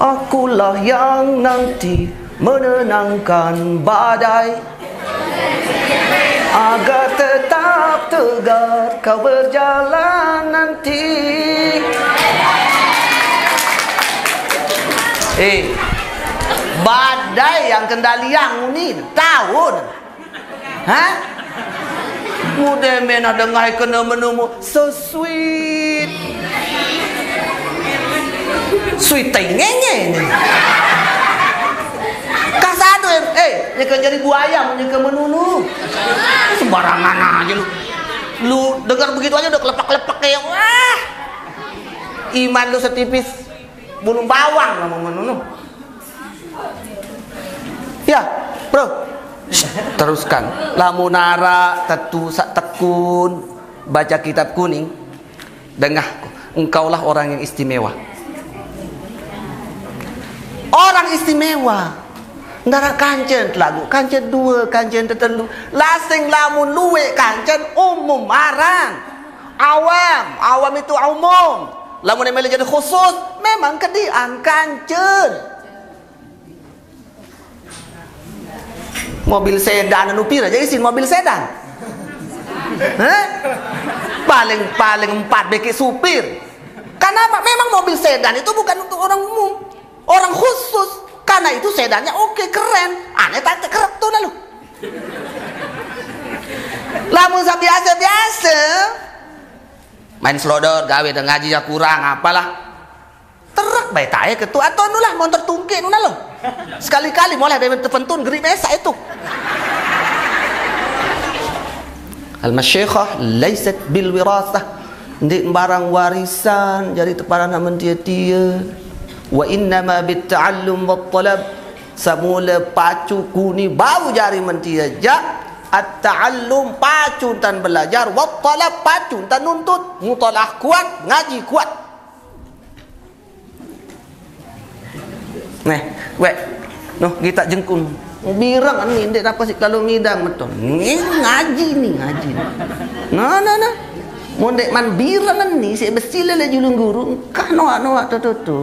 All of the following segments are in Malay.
Akulah yang nanti menenangkan badai. Agar tetap tegar kau berjalan nanti. Eh Badai yang kendalian ni tahun. Ha? Mudah mena dengar kena menemu So sweet Sweet tengenge ni Kah satu eh, kan jadi buaya kan menunu. Sembarangan aja lu. Lu dengar begitu aja udah kelepak-kelepak kayak wah. Iman lu setipis bulung bawang ngomong menunu. Ya, bro. Teruskan. Lamunara tetu tekun baca kitab kuning. Dengah, engkaulah orang yang istimewa. Orang istimewa. Ndara kancen lagu kancen dua kancen tertelu lasing lamun luwe kancen umum marang. Awam awam itu umum. Lamun emel jadi khusus memang kedian kancen. Mobil sedan anu pira jadi isin mobil sedan? Hah? paling paling empat beki supir. Kenapa? Memang mobil sedan itu bukan untuk orang umum orang khusus. Karena itu sedannya oke keren. Aneh tak kerap tuh lalu. Lamun biasa-biasa main slodor gawe dan ngaji ya kurang apalah. Terak baik tae ketua atau nulah motor tungke nuna lo sekali-kali mulai dari terpentun geri mesa itu. Al masyikhah laisat bil wirasah. Ndik barang warisan jadi teparan namun dia-dia wa innama bitta'allum wat talab semula pacu kuni bau jari mentia ja at-ta'allum pacu tan belajar wat talab pacu tan nuntut mutalah kuat ngaji kuat Nih, wek. Noh, kita jengkun. Birang ni ndek apa sih kalau ngidang betul. Ni ngaji ni ngaji. Nah, nah, nah. Mondek man birang ni si besile le julung guru. Kano ano tu tu tu.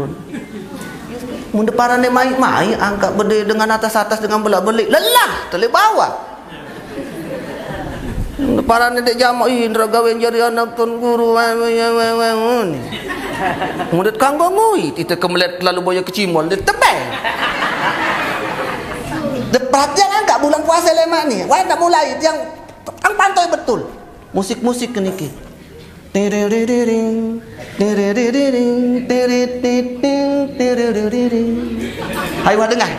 Munda para ni mai-mai angkat benda dengan atas-atas dengan belak-belik. Lelah terlebih bawah. Ni dek jamak indra gawe jadi anak tun guru. Munda kang gongui kita kemelet lalu boya kecimol dia tebel. Depat jangan angkat bulan puasa lemak ni. Wah nak mulai yang ang pantoi betul. Musik-musik ke niki. Hai wa dengar.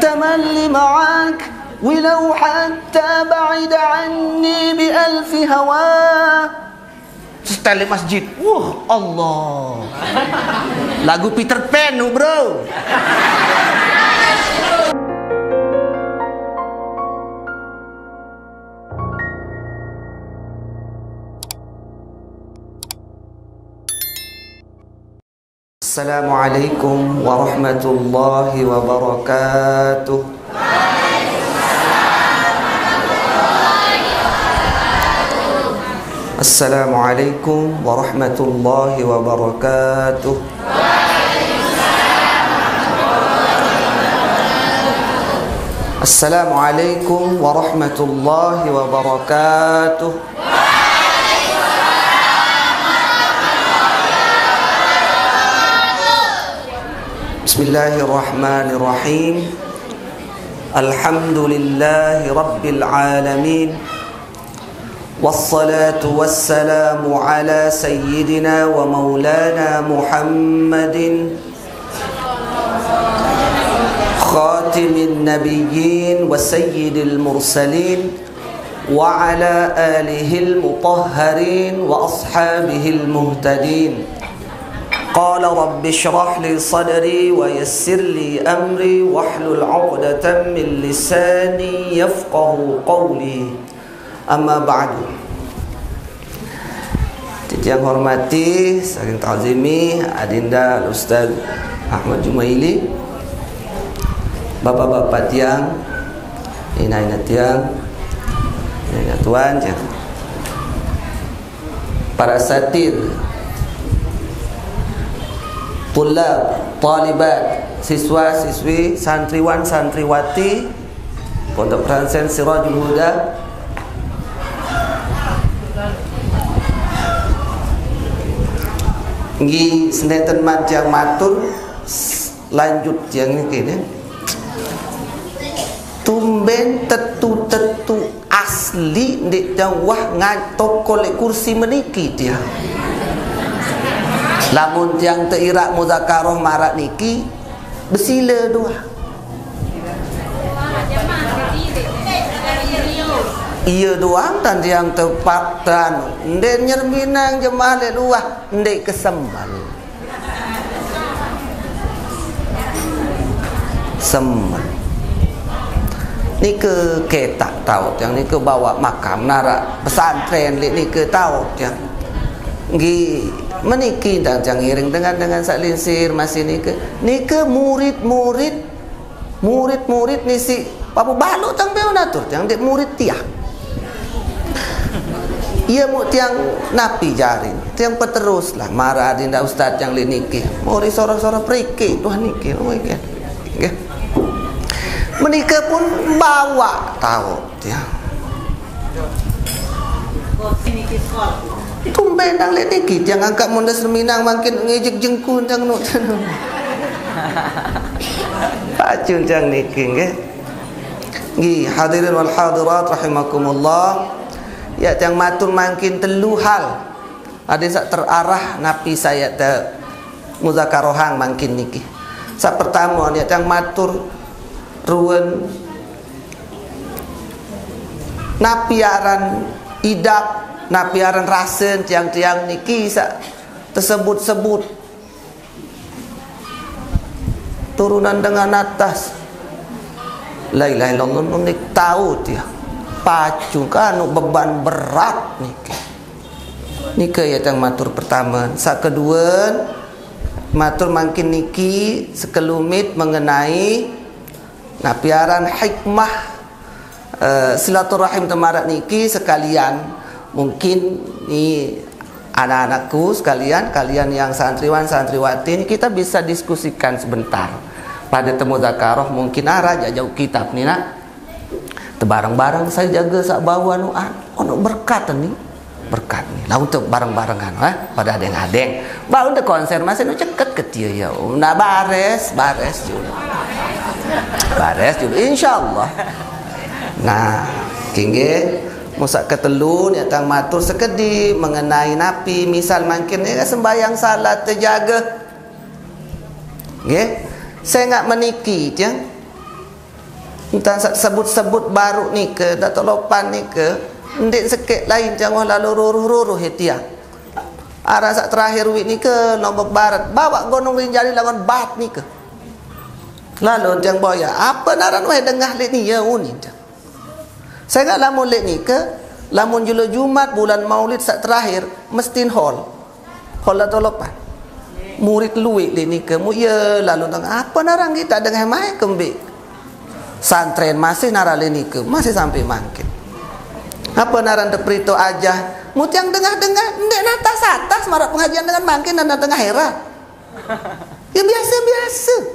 Tamalli ma'ak walau hatta ba'id anni bi alf hawa. Setelah masjid. Wah, Allah. Lagu Peter Pan, bro. السلام عليكم ورحمة الله وبركاته. السلام عليكم ورحمة الله وبركاته. السلام عليكم ورحمة الله وبركاته. بسم الله الرحمن الرحيم. الحمد لله رب العالمين. والصلاة والسلام على سيدنا ومولانا محمد. خاتم النبيين وسيد المرسلين. وعلى آله المطهرين وأصحابه المهتدين. قال رب اشرح لي صدري ويسر لي أمري واحلل عقدة من لساني يفقه قولي أما بعد yang hormati, saling ta'zimi Adinda Ustaz Ahmad Jumaili Bapak-bapak tiang Ina-ina tiang Ina tuan tiang Para satir Tulab, talibat, siswa, siswi, santriwan, santriwati Pondok Pesantren Sirajul Huda. Ngi seneten macam matur lanjut yang ini tumben tetu-tetu asli di jawah ngan toko kursi meniki dia lamun yang terirak muzakarah marak niki bersila dua Iya doang dan yang tepat dan ndek nyerminang jemaah le luah ndek kesembal. Sembal. Ni ke ke tak tahu yang ni ke bawa makam nara pesantren ni ke tahu yang gi meniki dan yang iring dengan dengan salinsir masih ni ke? Ni ke murid-murid murid-murid ni si Papu balu tang beu natur yang dek murid tiang ia mu tiang napi jarin tiang peterus lah. Marah dinda ustaz yang liniki mori soro-soro periki tuhan niki. Oh okay. menikah pun bawa tahu tiang tumben nang liniki tiang angkat munda seminang makin ngejek jengkun tiang nu. Pacun tiang niki nggih. Gi hadirin wal hadirat rahimakumullah. Ya yang matur makin telu hal. Ada sak terarah napi saya te muzakarohang makin niki sa pertama ni yang matur ruwen napiaran idap napiaran rasen tiang-tiang niki tersebut-sebut. Turunan dengan atas. La ilaha illallah nik tahu dia. Pacu kan beban berat niki niki ya yang matur pertama. Sa kedua matur makin niki sekelumit mengenai napiaran hikmah uh, silaturahim temarat niki sekalian mungkin ni anak-anakku sekalian kalian yang santriwan santriwati ini kita bisa diskusikan sebentar. Pada temu zakarah mungkin arah jauh kitab ni nak. Barang-barang saya jaga sak bawa nu ah ono berkat ni berkat ni lah untuk barang-barangan eh pada ada yang adeng ba untuk konser masih nu ceket ke dia ya na bares bares juga bares juga insyaallah nah kingge musak ketelun ya tang matur sekedi mengenai napi misal mungkin ya sembahyang salat terjaga nggih saya enggak meniki dia Entah sebut-sebut baru ni ke Dato' Lopan ni ke Ndik sikit lain jangan lalu ruruh-ruruh hitia Arah saat terakhir wik ni ke Nombok barat Bawa gunung rinjali lawan bat ni ke. Lalu jangan boya Apa naran wahai dengah ni? Ya uni Saya enggak lamun lek ni ke? Lamun julu Jumat bulan maulid saat terakhir Mestin hall. Hall Dato' Lopan Murid luik lek ni ke? Mu ya lalu Apa naran kita dengan mai kembik santren masih naralini ke? Masih sampai mangkin apa naran deprito aja mut yang dengar-dengar ndek atas atas marak pengajian dengan mangkin dan tengah hera ya biasa-biasa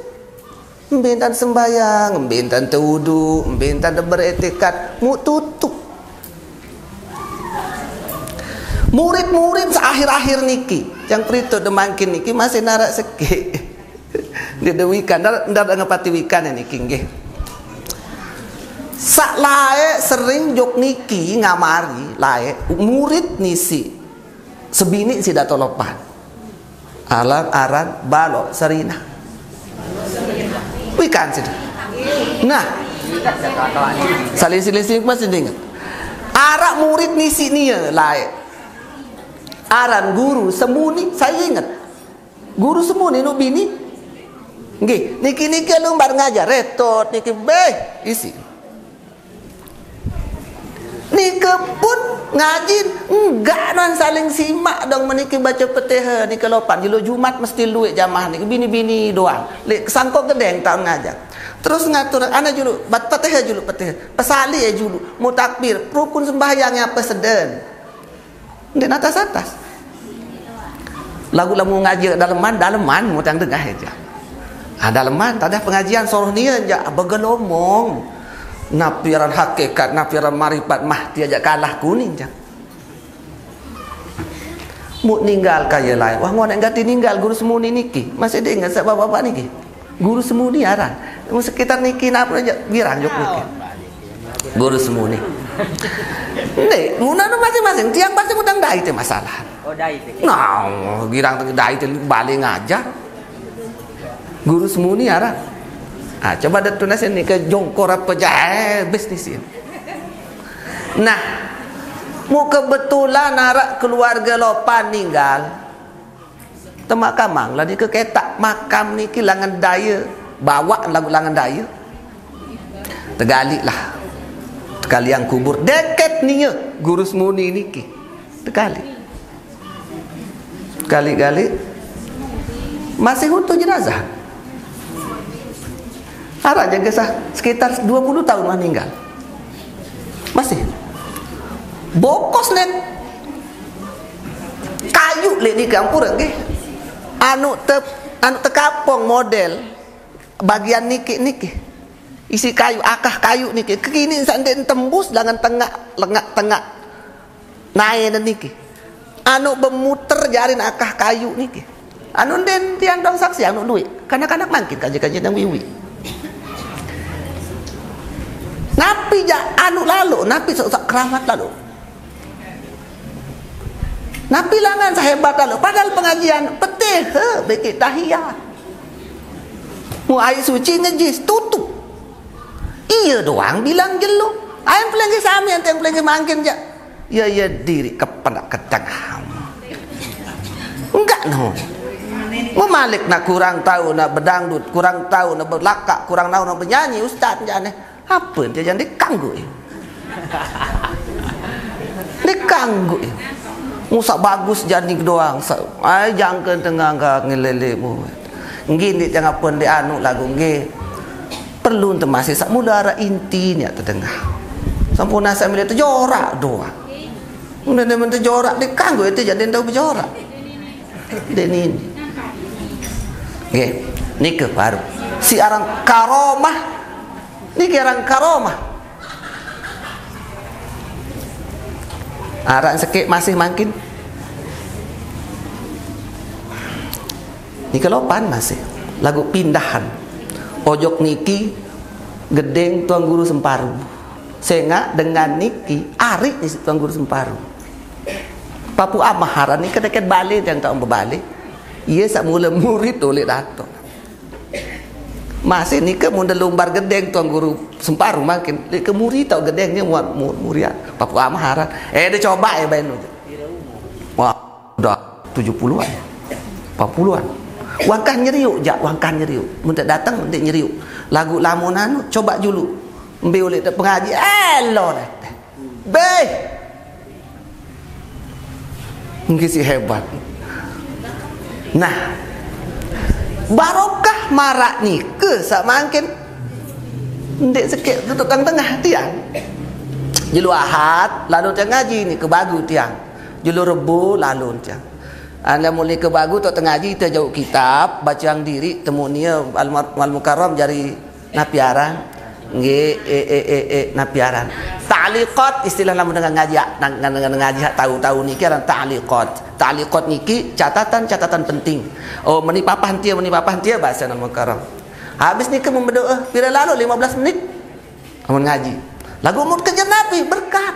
mbintan sembayang mbintan tewudu mbintan beretikat. Mu tutup. Murid-murid seakhir-akhir niki yang prito demangkin niki masih narak seki dia dewikan ndak ngepati wikan niki nggih. Sak lae sering jok niki ngamari lae murid nisi sebini si dato lopan. Alam aran balok serina wikan sih nah. Saling siling masih dengar arak murid nisi nia lae aran guru semuni saya ingat. Guru semuni nu bini nggih niki niki lu bar ngajar. Retot niki be isi Nika pun ngaji enggak non saling simak dong meniki baca petiha ni kelopan jilo Jumat mesti luik jamaah ni bini-bini doang. Lek sangkok gedeng tahun ngajar. Terus ngatur ana julu bat petiha julu petiha. Pesali ya julu mu takbir rukun sembahyang apa seden. Di atas atas. lagu lagu ngaji daleman daleman mu tang dengar aja ha, daleman tak ada pengajian suruh ni aja bergelomong nafiran hakikat nafiran marifat mah dia aja kalah kuning jang mu ninggal kaya lain wah ngonek gati ninggal guru semu ni niki masih dia ingat sebab bapak niki guru semu ni mu sekitar niki nak aja birang jok niki guru semu ni Nek, guna masing-masing tiang pasti ngutang dai itu masalah. Oh dai itu. Nah, girang dai itu balik ngajar. Guru semuni arah. Ah, coba dah tunas ni ke jongkor apa jahe bisnis ini. Nah, mu kebetulan arak keluarga lopan ninggal. Temak kamang lah ni ke ketak makam ni kilangan daya bawa lagu langan daya. Tegalik lah Sekali yang kubur dekat ni ya guru semuni ni ki. Sekali. Kali-kali masih untuk jenazah. Arah jaga sah sekitar 20 tahun meninggal. Masih. Bokos net. Kayu le di kampur ke. Anu te anu tekapong model bagian niki niki isi kayu akah kayu ni kini sande tembus dengan tengah lengak tengah naik dan anu bemuter jarin akah kayu niki anu den tiang dong saksi anu duit kanak-kanak mangkin kaji-kaji yang wiwi napi ja anu lalu napi sok keramat lalu napi langan sehebat lalu padahal pengajian petih he bekit tahiyat mu air suci ngejis tutup Iya doang bilang jelo. Ayam pelanggi sami yang pelanggi mangkin ja. Ya ya diri kepenak ketang ham. Enggak no. Memalik nak kurang tahu nak berdangdut, kurang tahu nak berlakak, kurang tahu nak bernyanyi ustaz jane. Apa dia jangan dikanggu. Dikanggu. Musa bagus jadi doang. Ai jangan tengah ngak ngelele mu. Ngini jangan pun di anu lagu nggih perlu untuk masih sak mula arah intinya terdengar sampun nasa mila terjorak doa Mula dia minta jorak dia kanggu itu jadi tahu berjorak dia ni okay. ni baru si orang karomah ni ke orang karomah. Arah sikit masih makin ni kelopan masih. Lagu pindahan. Ojok niki gedeng tuan guru semparu. Sehingga dengan niki arik ni tuan guru semparu. Papu amahara ni kedekat balik yang tak berbalik ia sak mula murid oleh dato masih ni ke munda lumbar gedeng tuan guru semparu makin ke murid tau gedengnya muat murid papu amahara eh dia coba ya bainu wah dah 70-an 40-an Wangkah nyeriuk jak wangkah nyeriuk. Muntah datang muntah nyeriuk. Lagu lamunan coba dulu. Ambil oleh pengaji. Elo dah. Be. Mungkin si hebat. Nah. Barokah marak ni ke sak mangkin. Ndek sikit tutup tang tengah tiang. Jelu ahad lalu tiang ngaji ni ke bagu tiang. Jelu rebu lalu tiang. Anda mulai ke bagu tak tengah kita jauh kitab baca yang diri temu ni al mukarram jari napiaran nge e e e e napiaran. Ta'liqat istilah nama dengan ngaji dengan dengan ngaji tahu-tahu ni kira ta'liqat. Ta'liqat niki catatan-catatan penting. Oh meni papan dia meni papan dia bahasa nama mukarram. Habis ni ke berdoa bila lalu 15 menit kamu ngaji. Lagu mut kejar nabi berkat.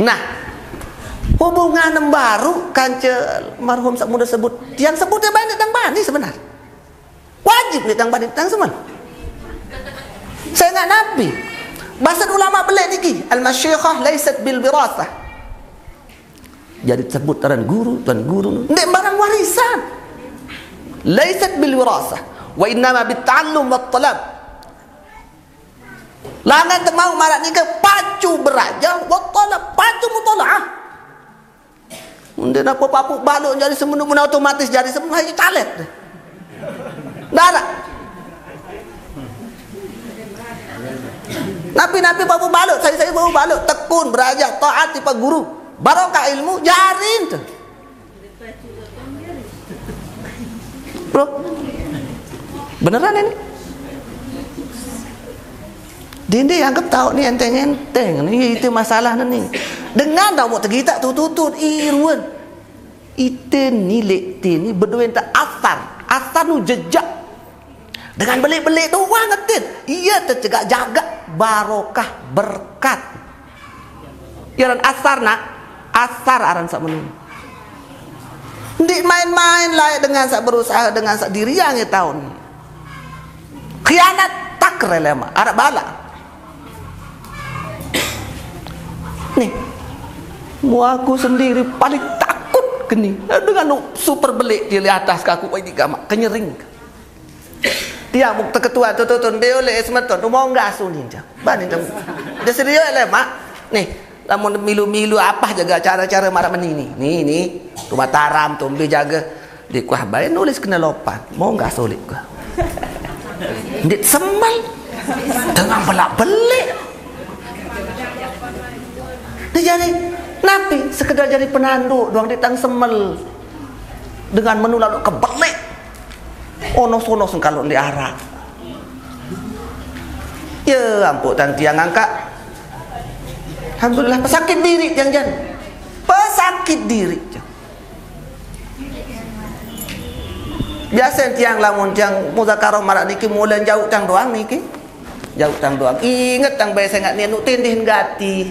Nah hubungan baru kanca marhum sak muda sebut yang sebut dia banyak tang bani sebenar wajib ni tang bani tang semua saya nak nabi. Bahasa ulama belah ni al masyikhah laysat bil wirasah. Jadi sebut taran guru tuan guru. Ni barang warisan. Laysat bil wirasah. Wa innama bit ta'allum wat talab. Langan temau marak ni ke? Pacu beraja wa talab. Pacu mutalaah. Mungkin apa papu baluk jadi semena-mena otomatis jadi semua itu talet. Nabi-nabi papu baluk, saya saya papu baluk, tekun beraja, taat tipe guru, barokah ilmu, jarin tu. bro beneran ini Dindi anggap tahu ni enteng-enteng ni itu masalah ni. Dengan dah mau tergitak tutut irun. Itu nilai ni berdua tak asar. Asar nu jejak. Dengan belik-belik wah ngetin. Ia tercegak jaga barokah berkat. Yaran asar nak asar aran sak menung. Ndik main-main lah dengan sak berusaha dengan sak diri yang tahun. Khianat tak relema. Ada balak. Nih, mu aku sendiri paling takut ke ni. Dengan super belik di atas ke aku ini gamak kenyering. Dia mu terketua tu tu tu dia oleh semeton tu mau enggak asu ni jam. Ban ni jam. Dia serius le mak. Nih, lamun milu-milu apa jaga cara-cara marah meni ni. Ni ni rumah taram tu ambil jaga di kuah bayi nulis kena lopat. Mau enggak sulit ke? Dia semal dengan belak-belik dia jadi Nabi sekedar jadi penanduk doang ditang semel dengan menu lalu kebelik onos-onos kalau di arah ya ampun dan tiang angkat Alhamdulillah pesakit diri yang jan. Pesakit diri biasa tiang lamun tiang muzakarah marak niki mulai jauh tang doang niki. Jauh tang doang. Ingat tang biasa ngat ni anu tindih gati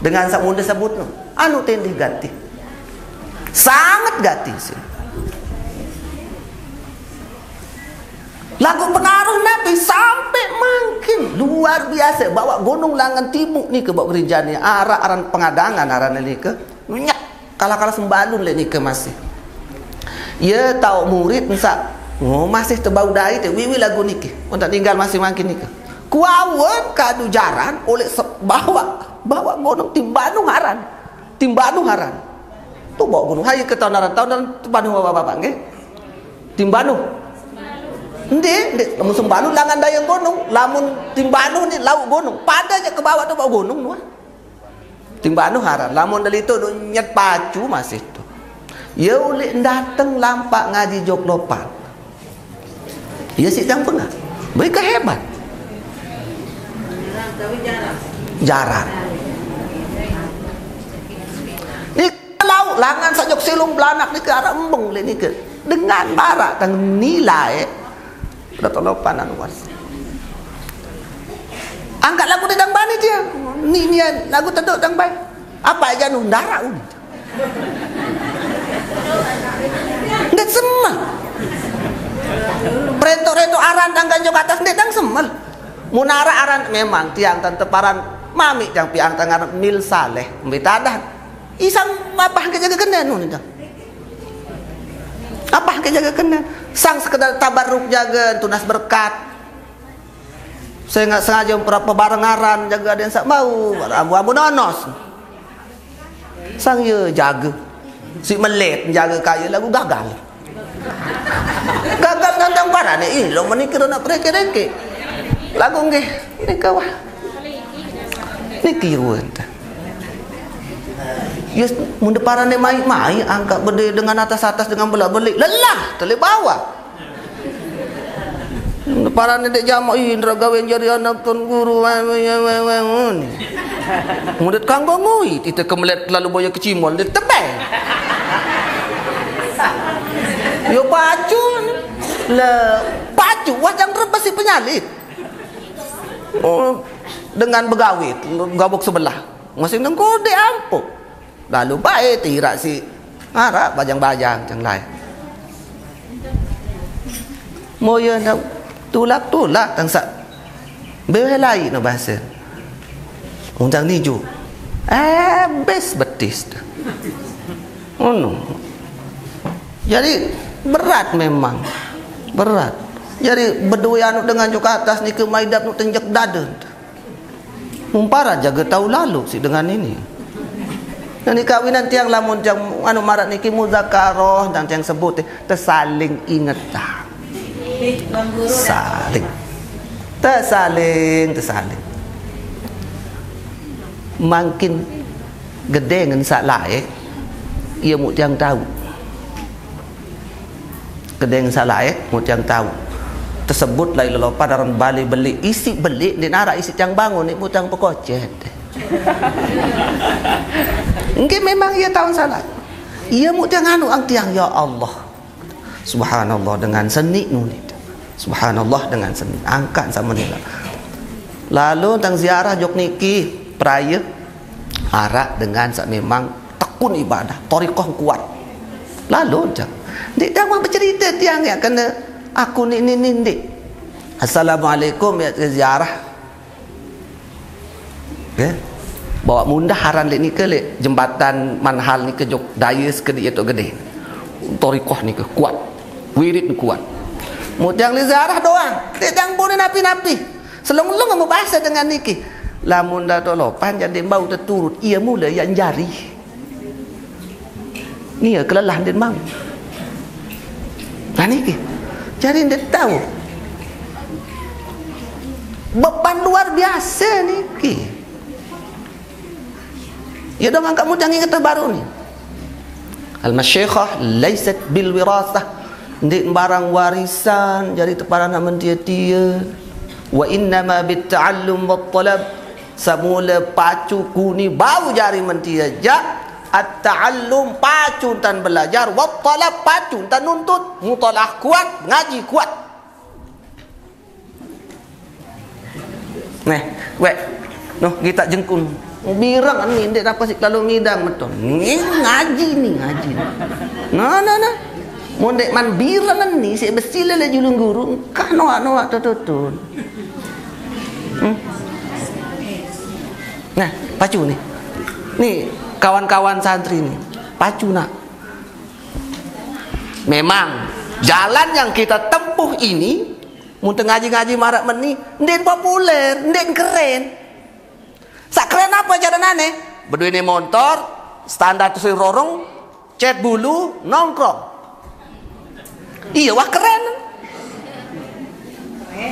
dengan sak muda sebut anu tendih ganti sangat ganti sih lagu pengaruh Nabi sampai makin luar biasa. Bawa gunung langan timur ni ke bawa gereja ni. Arah aran pengadangan arah ni ke. Minyak kala-kala sembalun ni ke masih. Ya tahu murid nsa oh masih terbau dai te wiwi lagu ni ke? Untuk tinggal masih makin ni ke? Kuawan kadu jaran oleh bawa bawa gunung timbanu haran. Timbanu haran. Tu bawa gunung. Hai ke tahun haran? Tahun haran timbanu bapak bapak nge? Timbanu Ndi, lamun sembanu langan dayang gunung, lamun timbanu ni lauk gunung, padanya ke bawah tu bawa gunung nuah. Timbanu haran, lamun dari itu nyet pacu masih tu. Ya ulik datang lampak ngaji jok lopan. Ya si jang pengah. Mereka hebat. Jarang. lauk langan sajok silung belanak ni ke arah embung ni ke dengan barak dan nilai dah tolong panan was angkat lagu tentang bani dia ni ni lagu tentang tentang apa aja nu darah un ndet semua Preto-reto aran tangga jok atas ndet dang semel munara aran memang tiang tante paran. Mami yang piang tangan mil saleh mbitadah Isang apa ke jaga kena nu ni Apa ke jaga kena? Sang sekedar tabarruk jaga tunas berkat. Saya enggak sengaja berapa barengaran jaga ada yang sak mau, abu-abu nonos. Sang ye jaga. Si melet jaga kaya lagu gagal. Gagal gantang parah ni. Eh, lo menikir nak pereke-reke. Lagu nge. Ini kawah. Ini kiruan. Ini Ya, munda para ni mai mai angkat benda dengan atas atas dengan belak belik. Lelah, terlebih bawah. Munda para ni dek jamak indra gawe jadi anak tun guru. Munda kanggo ngui, kita kemelet lalu boya kecimol dia tebel. Yo pacu le pacu wajang rebasi penyalit. Oh, dengan begawit gabuk sebelah. Masih nengko de ampuk. Lalu baik tirak si Harap bajang-bajang Yang lain. Moya nak Tulak-tulak Tang sak Belah lain no bahasa. Undang ni ju Eh Bes betis Oh no. Jadi Berat memang. Berat. Jadi berdua anu dengan juga atas ni ke maidap nu tenjak dada. Mumpara jaga tahu lalu si dengan ini. Yang kawinan tiang lamun tiang anu marat niki muzakaroh dan tiang sebut tersaling ingat. Saling. Tersaling, tersaling. Makin gede dengan sak lain ia mu tiang tahu. kedeng salah eh mutiang tahu tersebut lai lelopa dalam bali beli isi beli di nara isi tiang bangun ni mutiang pekocet Mungkin memang ia tahu salah. Ia mutiang anu ang tiang ya Allah. Subhanallah dengan seni nuni. Subhanallah dengan seni. Angkat sama ni lah. Lalu tentang ziarah jok niki peraya arak dengan sak memang tekun ibadah, torikoh kuat. Lalu jang. Dik dah mau bercerita tiang ya kena aku ni ni ni dik. Assalamualaikum ya ziarah. Ya. Bawa mundah haran ni ke lek jembatan manhal ni ke jok daya sekedi itu gede. Torikoh ni ke kuat. Wirid ni kuat. Mutiang li ziarah doang. Dik jang boleh napi-napi. Selong-long mau bahasa dengan niki. Lamun dah tolo panjang dia bau terturut ia mula yang jari. Ni ya kelelahan dia mau. Nah niki. Jadi dia tahu. Beban luar biasa niki. Ya dah angkat mudang yang kata baru ni. Al-masyikhah laysat bil wirasah. Ndik barang warisan jadi teparan nak mentia-tia. Wa innama bit ta'allum wat talab. Semula pacu kuni bau jari mentia ja at-ta'allum pacu tan belajar wat talab pacu tan nuntut mutalah kuat ngaji kuat. Neh, wek. Noh, kita jengkun. Birang ni ndek dapat sik kalau midang betul. Ni ngaji ni ngaji. Nah nah nah. Mondek man birang ni sik besila le julung guru. Kah noa noa tututun. Hmm. Nah, pacu ni. Ni kawan-kawan santri ni. Pacu nak. Memang jalan yang kita tempuh ini Muntah ngaji-ngaji marak meni Ndek populer, ndek keren Sak keren apa jalan aneh? Berdua ini motor, standar tu rorong, cat bulu, nongkrong. Iya wah keren.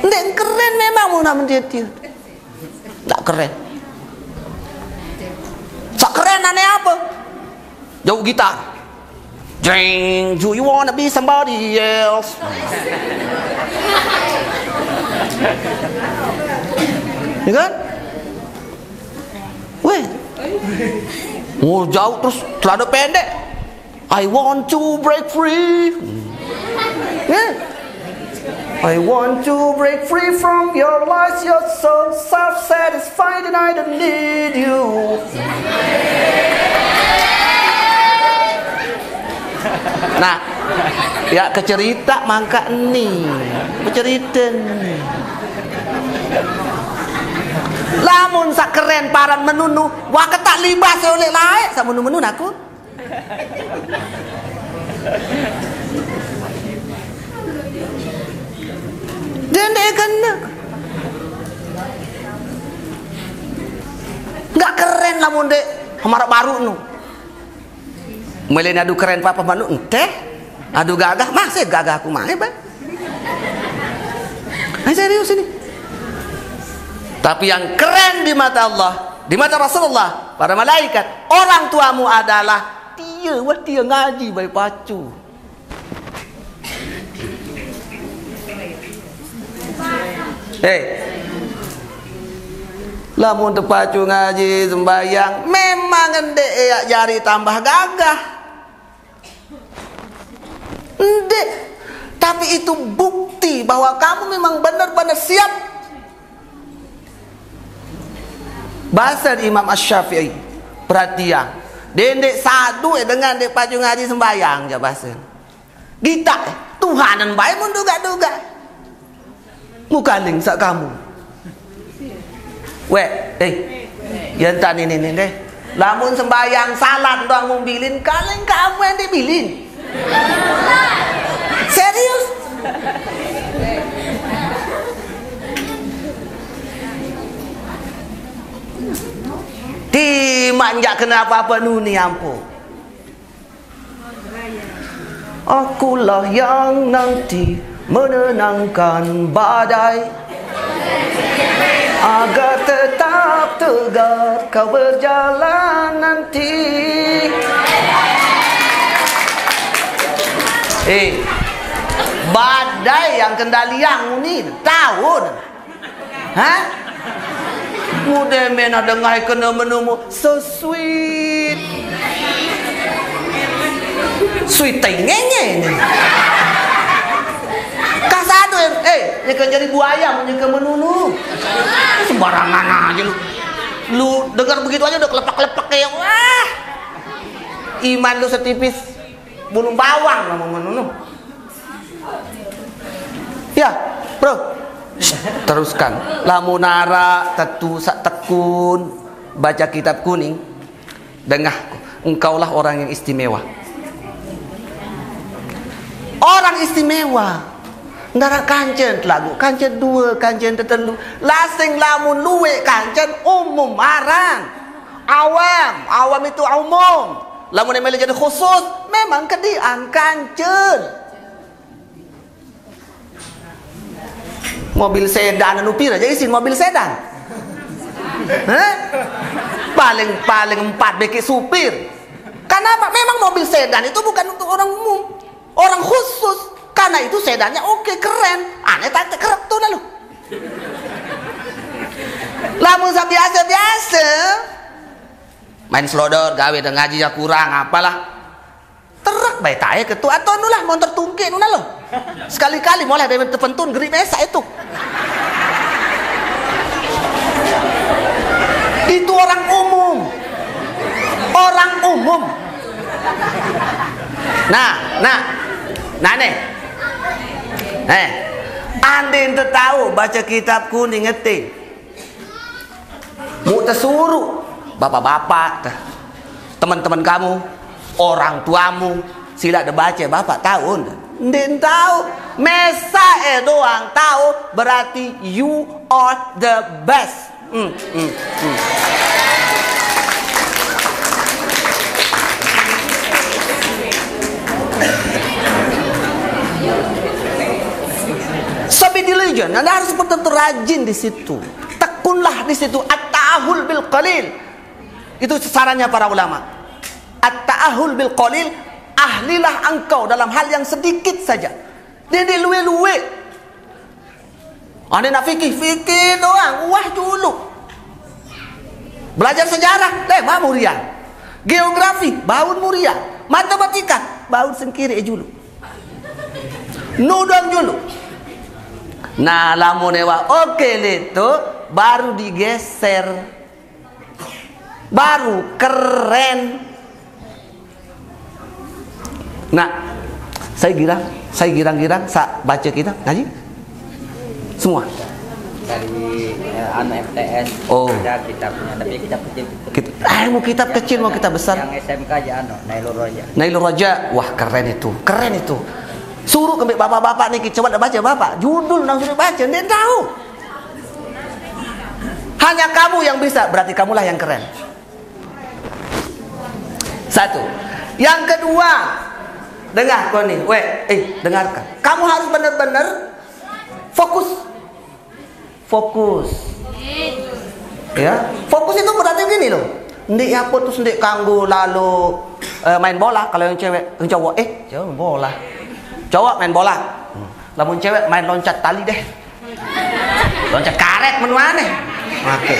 Ndek keren memang mau nama dia dia. Tak keren. Sak keren aneh apa? Jauh gitar. Jeng, do you wanna be somebody else? Ya kan? Weh. Oh jauh terus celana pendek. I want to break free. Yeah. I want to break free from your lies. You're so self-satisfied and I don't need you. Nah, ya kecerita mangka ni. Bercerita ni. Lamun sak keren paran menunu, wah ketak libas oleh laik sak menu-menu aku. Dan dia kena. Enggak keren lamun dek hamarak baru nu. Mulai adu keren papa manu ente. Adu gagah masih gagah aku mah hebat. Nah, serius ini. Tapi yang keren di mata Allah, di mata Rasulullah, para malaikat, orang tuamu adalah dia, wah dia ngaji baik pacu. Hei. Lamun terpacu ngaji sembayang memang ndek ya jari tambah gagah. Ndek. Tapi itu bukti bahwa kamu memang benar-benar siap Bahasa Imam Ash-Syafi'i Perhatian. Dendek satu eh, dengan dek pacu ngaji sembayang je bahasa Kita eh, Tuhan dan baik pun duga-duga. Mukaling sak kamu. Weh Eh. Yang tak ni ni ni deh Lamun sembayang salat doang membilin Kalian kamu yang dibilin Serius Dimanja kena apa-apa nu ni ampu. Akulah yang nanti menenangkan badai. Agar tetap tegar kau berjalan nanti. Eh, badai yang kendalian ni tahun. Ha muda mena dengar kena menemu so sweet. Sweet tengenge ni. Kasado eh nyekan jadi buaya nyekan menunu. Sembarangan aja lu. Lu dengar begitu aja udah kelepak-kelepak kayak wah. Iman lu setipis bulu bawang lah menunu. Ya bro teruskan. Lamunara sak tekun baca kitab kuning. Dengah engkaulah orang yang istimewa. Orang istimewa. Ndara kancen lagu kancen dua kancen tetelu lasing lamun luwe kancen umum marang. Awam. Awam itu umum. Lamun emel jadi khusus. Memang kedian kancen mobil sedan anu pira jadi isin mobil sedan? Paling paling empat beki supir. Kenapa memang mobil sedan itu bukan untuk orang umum. Orang khusus. Karena itu sedannya oke keren. Aneh tak kerap tuh lalu lamun biasa biasa main slodor gawe dan ngaji ya kurang apalah terak baik tae ketua atau nulah motor tungke nulah lo. Sekali-kali mulai dari terpentun geri mesa itu. Itu orang umum. Orang umum. Nah nah. Nah nih eh anda yang tahu baca kitab kuning ngerti mau tersuruh. Bapak-bapak teman-teman kamu orang tuamu sila ada baca bapak tahu Ndin tahu Mesa eh doang tahu berarti you are the best mm, mm, mm. Sabi diligent, Anda harus seperti rajin di situ. Tekunlah di situ. At-ta'ahul bil qalil. Itu sarannya para ulama at-ta'ahul bil qalil ahlilah engkau dalam hal yang sedikit saja. Dia dia luwe-luwe. Ada nak fikir fikir doang. Wah dulu belajar sejarah. Deh mah muria. Geografi baun muria. Matematika baun sengkiri julu nudon dulu nah lamun ewa oke okay, itu baru digeser. Baru keren Nah, saya girang, saya girang-girang, saya baca kita ngaji? Semua? Dari ya, anu MTS oh. ada kitabnya tapi kitab kecil. Kita, eh, mau kitab yang, kecil mau kitab besar. yang SMK aja anu Nailul Roja Nailul Roja wah keren itu keren itu. Suruh ke bapak-bapak nih coba baca bapak. Judul langsung dibaca dia tahu. Hanya kamu yang bisa berarti kamulah yang keren. Satu. Yang kedua Dengar kau ni, weh, eh, dengarkan. Kamu harus benar-benar fokus. Fokus. Ya, fokus itu berarti gini loh. Ndik apa tuh ndik kanggo lalu uh, main bola kalau yang cewek, yang cowok eh, cewek main bola. Cowok main bola. Hmm. Cewek main loncat tali deh. Loncat karet men mana? Oke.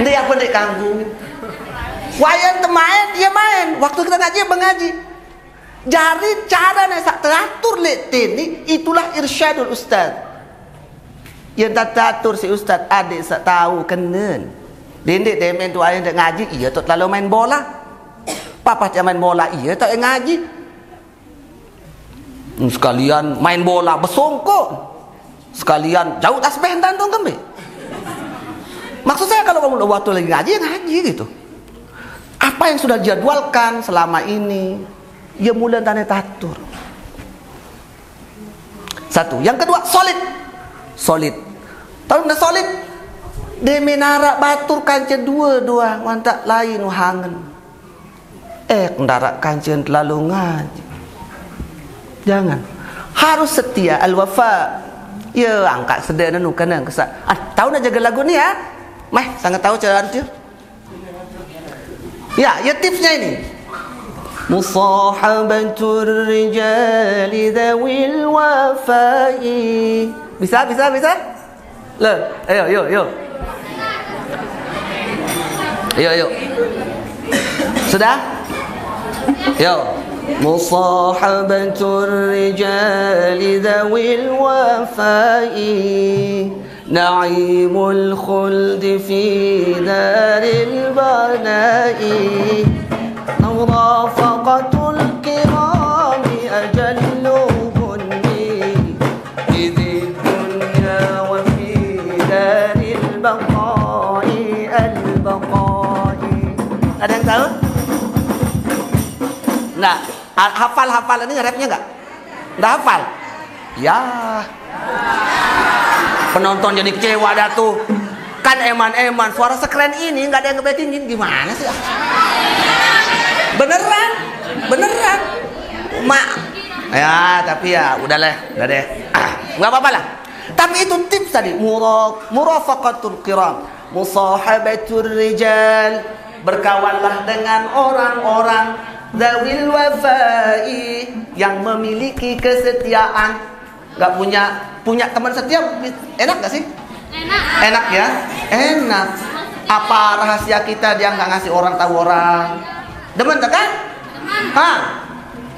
Ndik apa ndik kanggo. Wayan main, dia main. Waktu kita ngaji, mengaji. Jadi cara nak teratur letin ni itulah irsyadul ustaz. Yang tak teratur si ustaz adik sak tahu kenen. Dindik demen tu ayah tak ngaji, iya tak terlalu main bola. Papa tak main bola, iya tak ngaji. Hmm, sekalian main bola bersongkok. Sekalian jauh tasbih dan tuh kembe. Maksud saya kalau kamu waktu lagi ngaji, ngaji gitu. Apa yang sudah jadwalkan selama ini, ia mula tanda tatur. Satu. Yang kedua, solid. Solid. Tahu nak solid? Dia menarak batur kancen dua dua mantak lain hangen. Eh, kendarak kancen terlalu ngaji. Jangan. Harus setia al-wafa. Ya, angkat sedar nu kena kesak. Ah, tahu nak jaga lagu ni ya? Mah, sangat tahu cara dia. Ya, ya tipsnya ini. مصاحبة الرجال ذوي الوفاء. bisa bisa bisa لا ayo yuk yuk yuk yuk sudah yuk مصاحبة الرجال ذوي الوفاء. نعيم الخلد في دار البناء. مرافقة الكرام أجل بني إذ الدنيا وفي دار البقاء البقاء Ada yang tahu? Nah, hafal-hafal ini rapnya enggak? Enggak hafal? Ya. Penonton jadi kecewa dah tuh. Kan eman-eman suara sekeren ini nggak ada yang ngebetingin gimana sih? Beneran, beneran. Mak. Ya, tapi ya udahlah, udah deh. Enggak apa-apa lah. Tapi itu tips tadi, muraf murafaqatul kiram, musahabatul rijal, berkawanlah dengan orang-orang dawil wafai yang memiliki kesetiaan. Gak punya punya teman setia enak gak sih? Enak. Enak ya? Enak. Apa rahasia kita dia nggak ngasih orang tahu orang? Demen tak kan? Ha?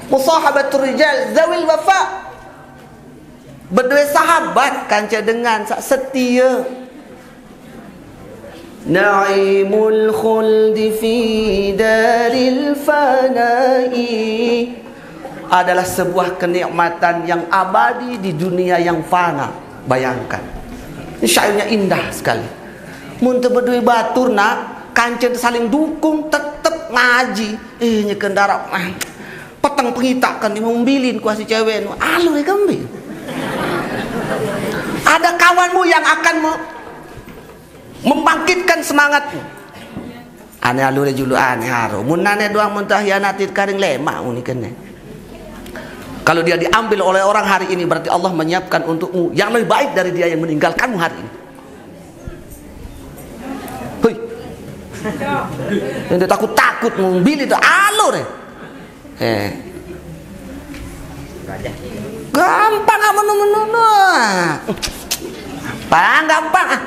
Musahabatul rijal zawil wafa. Berdua sahabat kanca dengan setia. Naimul khuldi fi daril fanai adalah sebuah kenikmatan yang abadi di dunia yang fana. Bayangkan. Syairnya indah sekali. Muntah berdua batur nak, kancen saling dukung, tetap ngaji. Eh, nya kendara. Ah, petang pengitak kan membilin kuasi cewek. Alu ya kambing. Ada kawanmu yang akan membangkitkan semangatmu. Ane alu julu ane haro. Munane doang muntah hianatit karing lemak unikane. Kalau dia diambil oleh orang hari ini berarti Allah menyiapkan untukmu yang lebih baik dari dia yang meninggalkanmu hari ini. Dia takut-takut memilih itu alur. Eh. Gampang apa menu Bang gampang ah.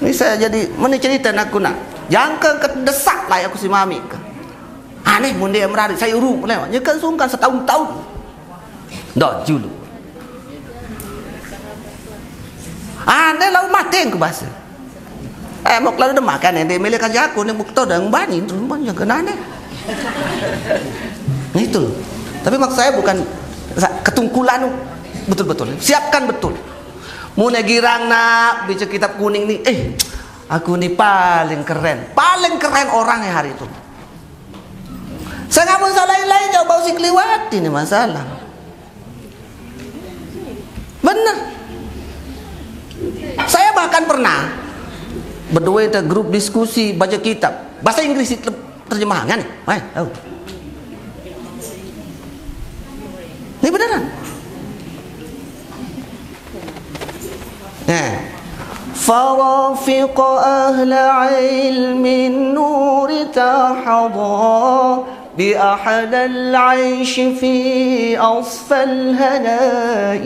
Ini saya jadi mana cerita nak nak. Jangan ke desak lah aku si mami. Aneh mun dia merari saya urung lewat. Nyekan sungkan setahun-tahun. Dah julu. Aneh lah mati ke bahasa. Eh mau lalu dah makan dia milih kerja aku ni bukto dah bani tu banyak kena aneh. Itu. Tapi maksud saya bukan ketungkulan betul-betul. Siapkan betul. Mun girang nak baca kitab kuning ni eh aku ni paling keren. Paling keren orang yang hari itu. Saya nggak mau salah lain jauh bau si keliwat ini masalah. Benar. Saya bahkan pernah berdua itu grup diskusi baca kitab bahasa Inggris itu terjemahan nih. Hai, tahu. Ini beneran. Nah. فرافق أهل علم النور تحضى بأحلى العيش في أصفى الهناء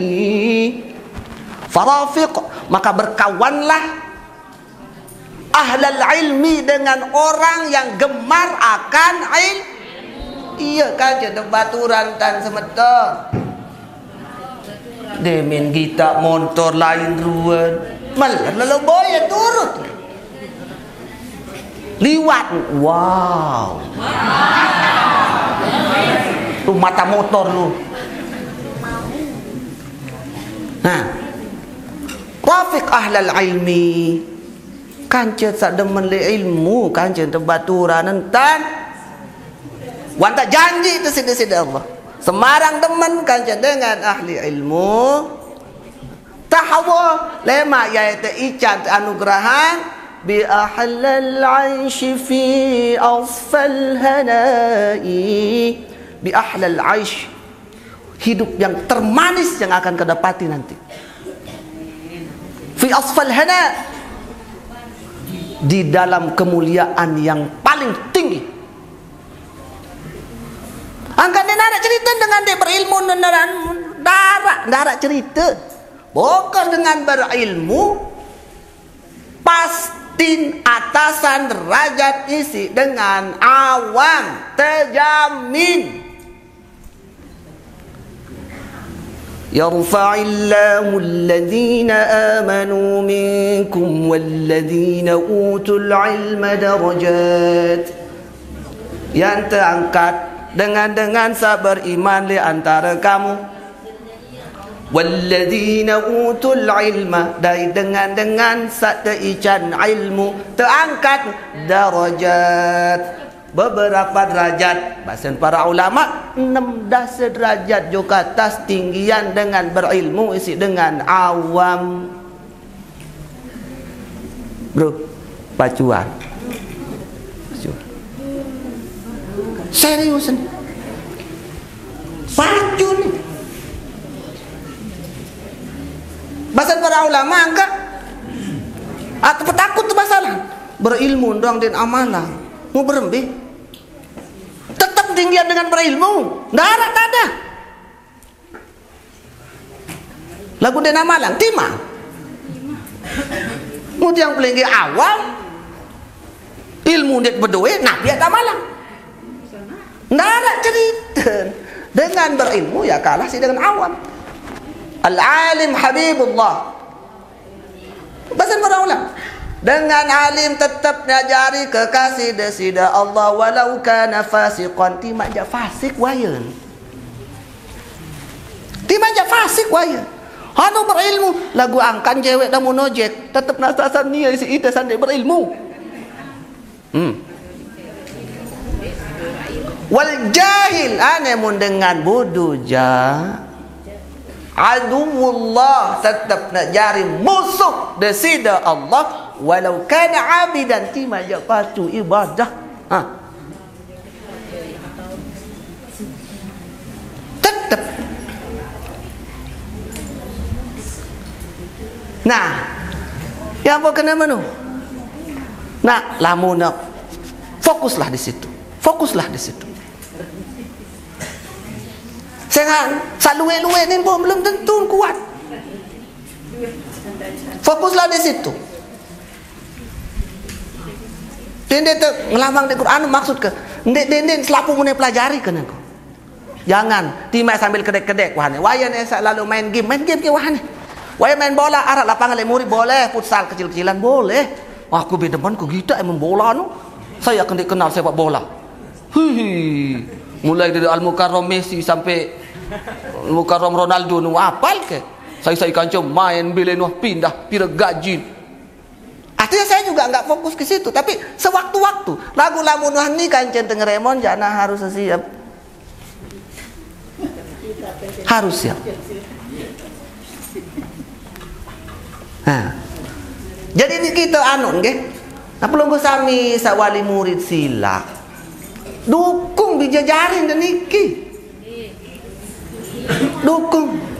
Farafiq maka berkawanlah ahlal ilmi dengan orang yang gemar akan il. Iya kan jadi baturan tan semeta demin kita motor lain ruan. Malah lalu boya turut. Liwat. Wow. Tu mata motor lu. Nah. Rafiq ahlal ilmi Kanca tak demen li ilmu Kanca terbaturan Nentan Wanta janji itu sida-sida Allah. Semarang demen kanca dengan ahli ilmu. Tahawa Lema iaitu icat anugerah. Bi ahlal aish fi asfal hanai. Bi ahlal aish. Hidup yang termanis yang akan kedapati nanti. Fi asfal hana di dalam kemuliaan yang paling tinggi Angkat dia nak cerita dengan dia berilmu dan darat, darat cerita. Bukan dengan berilmu pastin atasan derajat isi dengan awam terjamin. يرفع الله الذين آمنوا منكم والذين أوتوا العلم درجات yang terangkat dengan dengan sabar iman di antara kamu walladzina utul ilma dari dengan dengan satu ican ilmu terangkat darajat beberapa derajat. Bahasa para ulama 16 derajat juga atas tinggian dengan berilmu isi dengan awam. Bro pacuan. Serius ni. Pacu ni bahasa para ulama enggak? Atau petakut tu masalah. Berilmu dong dan amalan. Mau berembih ketinggian dengan berilmu. Darat tak ada. Lagu dia nama lang, timah. Mudi yang paling awal, ilmu dia berdua, nah dia tak malang. Darat cerita. Dengan berilmu, ya kalah sih dengan awam. Al-alim Habibullah. Bahasa para ulama dengan alim tetap ngajari kekasih desida Allah walau kana fasiqan. Timak ja fasik wayan timak ja fasik wayan Hanu berilmu lagu angkan cewek dah monojek. Tetap nasasan ni si ita sandai berilmu. Hmm. Wal jahil ane mun dengan bodoh ja aduwullah tetap nak jari musuh desida Allah walau kana abidan tima yaqatu ibadah. Ha. Tetap nah. Yang apa kena mana nak lamun nak. Fokuslah di situ. Fokuslah di situ. Saya saluwe-luwe ni pun belum tentu kuat. Fokuslah di situ Dendek tu ngelamang di Quran maksud ke? Dendek dendek selapu mune pelajari ke nako. Jangan timai sambil kedek-kedek wahane. Wayan ni lalu main game, main game ke wahane. Wayan main bola arak lapangan le murid boleh, futsal kecil-kecilan boleh. Aku beda depan ku kita main bola nu. Saya akan dikenal sepak bola. Hihi. Mulai dari Al Mukarram Messi sampai Mukarram Ronaldo nu apal ke? Saya saya kancam main bila nu pindah pira gaji Artinya saya juga enggak fokus ke situ. Tapi sewaktu-waktu. Lagu-lagu Nuhan ini kan centeng remon. Jangan harus siap. Harus siap. Nah. Jadi ini kita anu nggih. Nah perlu sami sawali murid sila. Dukung dijajarin dan niki. Dukung.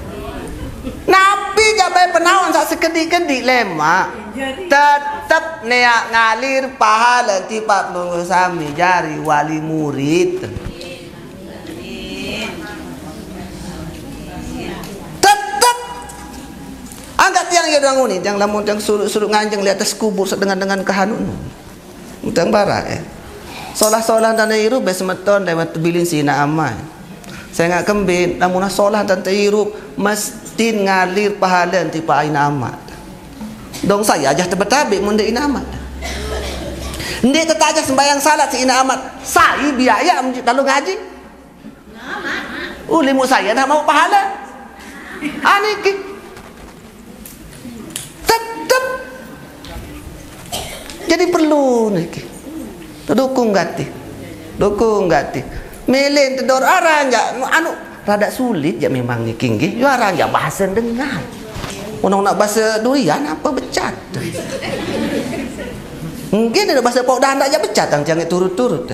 Nabi jabai penawan sak sekedik-kedik lemak tetap niat ngalir pahala tiap mengusami jari wali murid. Tetap angkat tiang ya dong ini yang lamun yang suruh-suruh nganjeng di atas kubur dengan dengan kehanun. Utang bara eh. Solah-solah dan iru besmeton lewat bilin sina amai saya nggak kembin namun solah dan iru mesti ngalir pahala tiap aina amat Dong saya aja terbetabik mun ina amat. Ndi kata aja sembayang salat si ina amat. Saya biaya kalau ngaji. Ulimu saya nak mau pahala. Aniki. Tetap. Jadi perlu niki. Dukung gati. Dukung gati. Melin tedor aranja anu rada sulit ya memang niki nggih. Yo aranja bahasa dengar. Orang nak bahasa durian apa becat. Mungkin ada bahasa pok dah tak becat tang jangan turut-turut.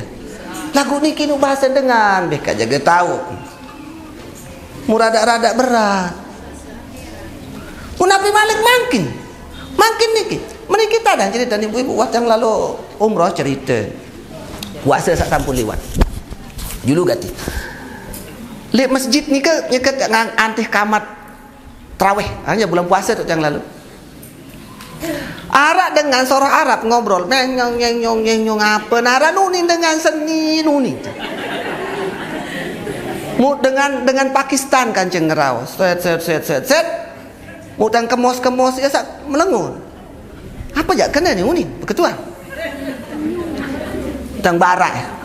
Lagu ni kini bahasa dengan beka jaga tahu. Murada-rada berat. Munafi Malik makin. Makin niki. Mari kita dah cerita ni ibu-ibu waktu yang lalu umrah cerita. Puasa sak sampun lewat. Dulu gati. Lek masjid ni ke Nya ke antih kamat Terawih Hanya bulan puasa tu yang lalu. Arak dengan seorang Arab ngobrol. Nyong nyong nyong nyong nyong apa? Nara nunin dengan seni nunin Mu dengan dengan Pakistan kan cengerau set set set set set. Mu dan kemos kemos ya sak melengun. Apa jak kena ni unin berketua Tang barat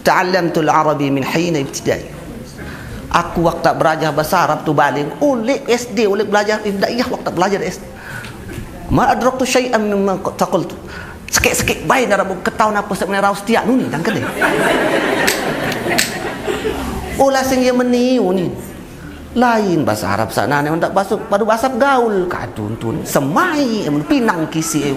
Ta'allamtul Arabi min hayna ibtidai. Aku waktu belajar bahasa Arab tu balik Ulik SD, ulik belajar Ibdaiyah waktu belajar SD Ma adraktu syai'an mimma taqultu. Sikit-sikit baik nak rabu ketahuan apa sebenarnya raus tiak ni dan kena. Ulah sing yang meniu ni. Lain bahasa Arab sana ni tak bahasa pada bahasa gaul. Kadun tu semai pinang kisi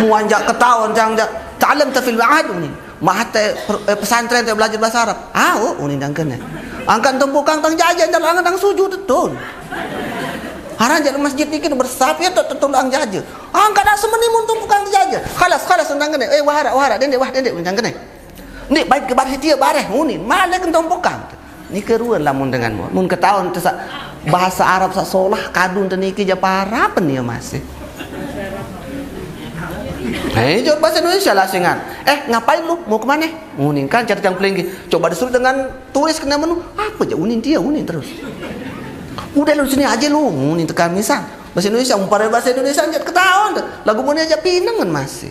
muanjak ketahuan jangan ta'lam tafil ma'ad ni Mahata eh, pesantren tu belajar bahasa Arab. Ah, oh, ni dan kena. Angkat tumpukan tang jajan angkat tang sujud betul. Haran jalan masjid ni kena bersap ya tu tertulang jaja. Angkat dah semeni mun tumpukan jaja. Khalas khalas tang kena. Eh wahara wahara dendek wah dendek tang kena. Ni baik ke bareh dia bareh ni. Malah kan tumpukan. Ni keruan lah mun dengan mun. Mun tu bahasa Arab sak solah kadun tu ni ke para apa ni masih. Eh, jawab bahasa Indonesia lah singan. Eh, ngapain lu? Mau ke mana? Unin kan cari yang pelinggi. Coba disuruh dengan tulis kena menu. Apa je unin dia, unin terus. Udah lu sini aja lu. Unin tekan misal. Bahasa Indonesia, umpara bahasa Indonesia aja ketahuan. Lagu mana aja pinang kan masih.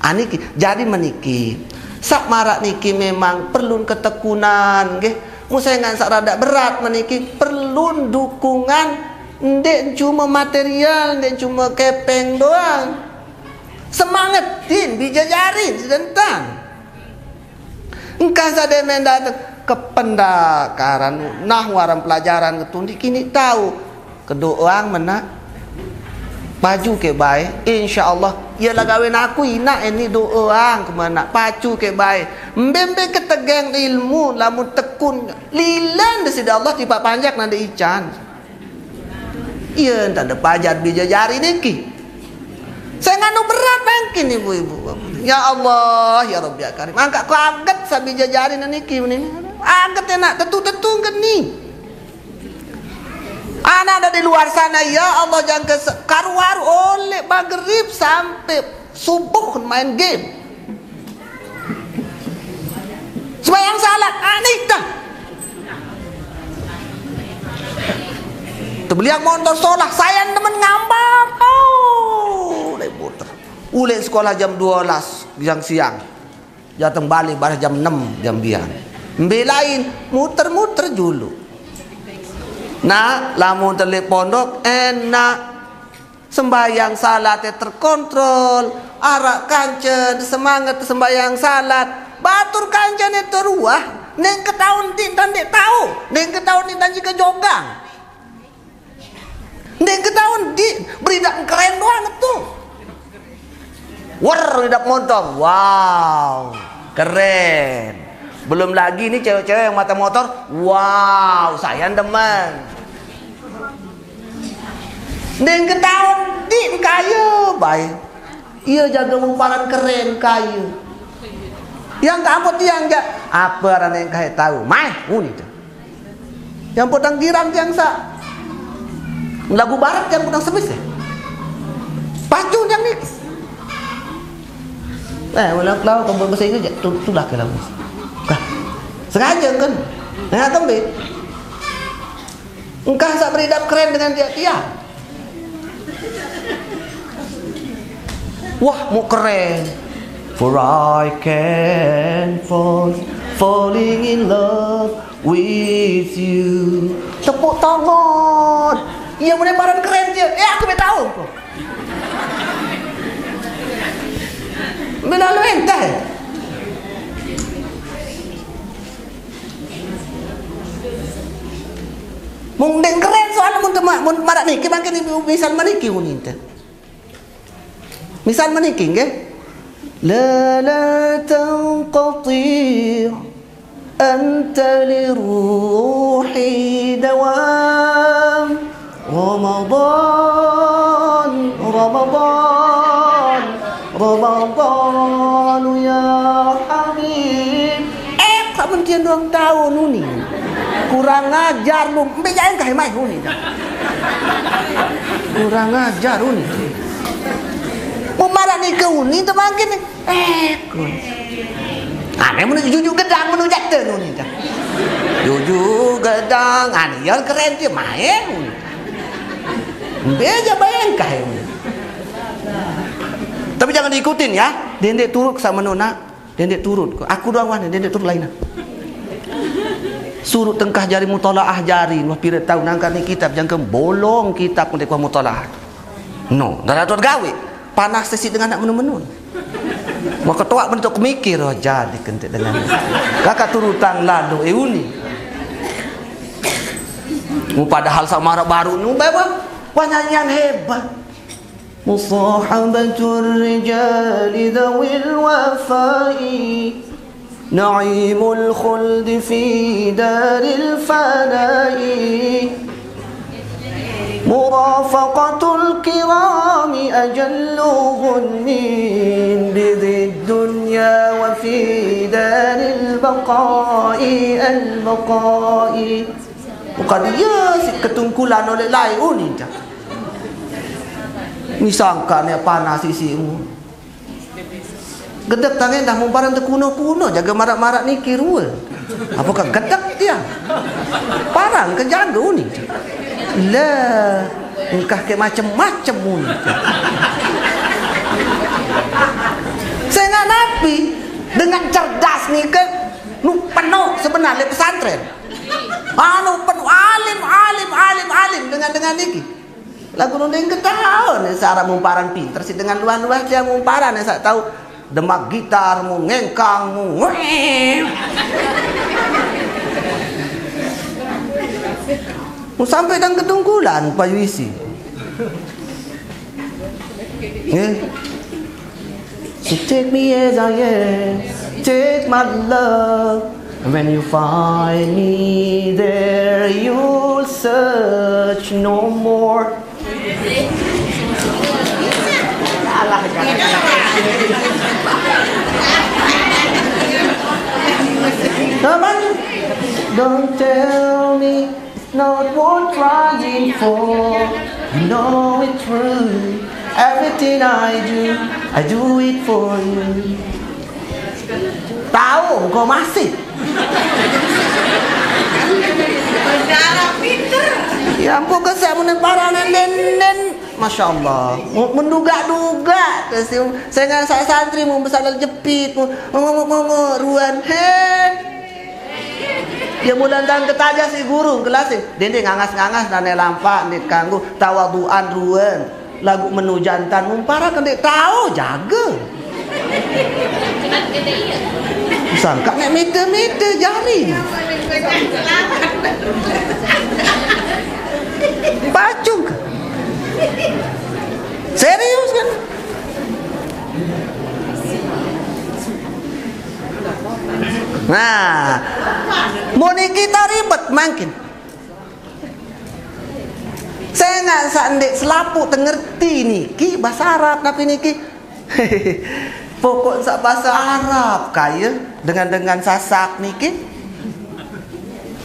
Aniki, ah, jadi meniki. Sak marak niki memang perlu ketekunan, nggih. Ngan sak rada berat meniki perlu dukungan ndek cuma material, ndek cuma kepeng doang semangat din bijajarin sedentang engkau sada mendatang ke pendakaran nah waran pelajaran ketundi kini tahu. Kedua orang mana? Baju ke baik? Insyaallah ia lah kawin aku ina ini doa orang ke mana? Pacu ke baik? Mbembe ketegang ilmu lamun tekun. Lilan de Allah tiba panjak nanda ican. Iya tak ada pajar bijajari niki saya nganu berat mungkin ibu-ibu. Ya Allah, ya Rabbi ya Karim. Angkat kau angkat sabi jajari niki ini. Angkat ya nak tentu-tentu ni. Anak ada di luar sana ya Allah jangan ke karuar oleh maghrib sampai subuh main game. Sembahyang salat aneh dah. Tu motor solah saya teman ngambang. Oh. Ulik sekolah jam 12 yang siang. Datang balik pada jam 6 jam biar. Ambil lain muter-muter dulu. Nah, lamun telik pondok enak. Sembayang salat terkontrol, arak kancen semangat sembayang salat. Batur kancen itu ruah. Neng ketahuan di dan tahu. Neng ketahuan di dan jika jogang. Dia ketahuan di beridak keren doang itu. War beridak motor. Wow. Keren. Belum lagi ni cewek-cewek yang mata motor. Wow, saya teman. Dia ketahuan di kaya baik. Ia jaga umpalan keren kaya. Yang tak apa enggak. Apa orang yang kaya tahu? Mai, uni tu. Yang potong girang yang sak lagu barat yang kurang sebis eh pacu yang ni eh walau kau kau bahasa Inggeris tu tu lah kalau sengaja kan? Nah tahu deh engkau tak beridap keren dengan dia dia. Wah mau keren. For I can fall falling in love with you. Tepuk tangan. Ia menebaran keren dia. Eh aku tak tahu kau. Bila lu entah. Mungkin keren soal mun temak mun marak ni kita mungkin misal maniki mun inte. Misal maniki nggih. La la tanqati أنت للروح دوام رمضان رمضان Bawa ya Habib Eh, tak mesti orang tahu lu ni. Kurang ajar lu. Mbak jangan kaya mai oh, ni Kurang ajar lu ni. Mau ni ke oh, uni tu panggil ni? Eh, ku Aneh ah, menunjuk jujur gedang mana jatuh lu ni Jujur gedang. Aneh yang keren dia main Mbak jangan bayangkan Mbak tapi jangan diikutin ya. Dendek turut sama nona. Dendek turut. Aku doang mana. Dendek turut lain. Suruh tengkah jari mutalaah jari. Wah pira tahu nangkan ni kitab. Jangan bolong kitab untuk kuah mutalaah. No. Dah dah gawe. Panas sesi dengan nak menun-menun. Maka tuak bentuk mikir. Oh jadi kentik dengan ni. Kakak turutan lalu. Eh uni. Padahal sama baru ni. Wah nyanyian hebat. مصاحبة الرجال ذوي الوفاء. نعيم الخلد في دار الفناء. مرافقة الكرام أجل غنم بذي الدنيا وفي دار البقاء البقاء وقد ياسك ketungkulan oleh lain ni sangka panas sisimu. Gedek tangan dah mumparan tu kuno-kuno jaga marak-marak ni kirua. Apakah gedek dia? Parang ke jaga ni. La, engkah ke macam-macam. Saya nak nabi dengan cerdas ni ke nu penuh sebenarnya pesantren. Anu penuh alim alim alim alim dengan dengan niki. Lagu nunding ke tahu ni seara mumparan pinter si dengan luas-luas dia mumparan ni saya tahu demak gitar mu ngengkang mu. Mu sampai dan ketungkulan Pak Yuisi. Yeah. So take me as I am, take my love. When you find me there, you'll search no more. Don't tell me it's not worth trying for. You know it's true. Everything I do, I do it for you. Tahu kau masih? Ya ampun ke saya menempara nenen Masya Allah Menduga-duga Saya dengan saya santri Mau besar jepit Mau mau ruan. Hei Ya mula dan ketaja si guru kelas ni. Dia ngangas-ngangas dan lampak ni kanggu tawaduan ruan. Lagu menu jantan mumpara kan dia tahu jaga. Sangka. Nak meter-meter jari. Bacung ke? Serius kan? Nah, mau kita ribet makin. Saya nggak sandik selapu tengerti niki bahasa Arab tapi niki pokok bahasa Arab kaya dengan dengan sasak niki.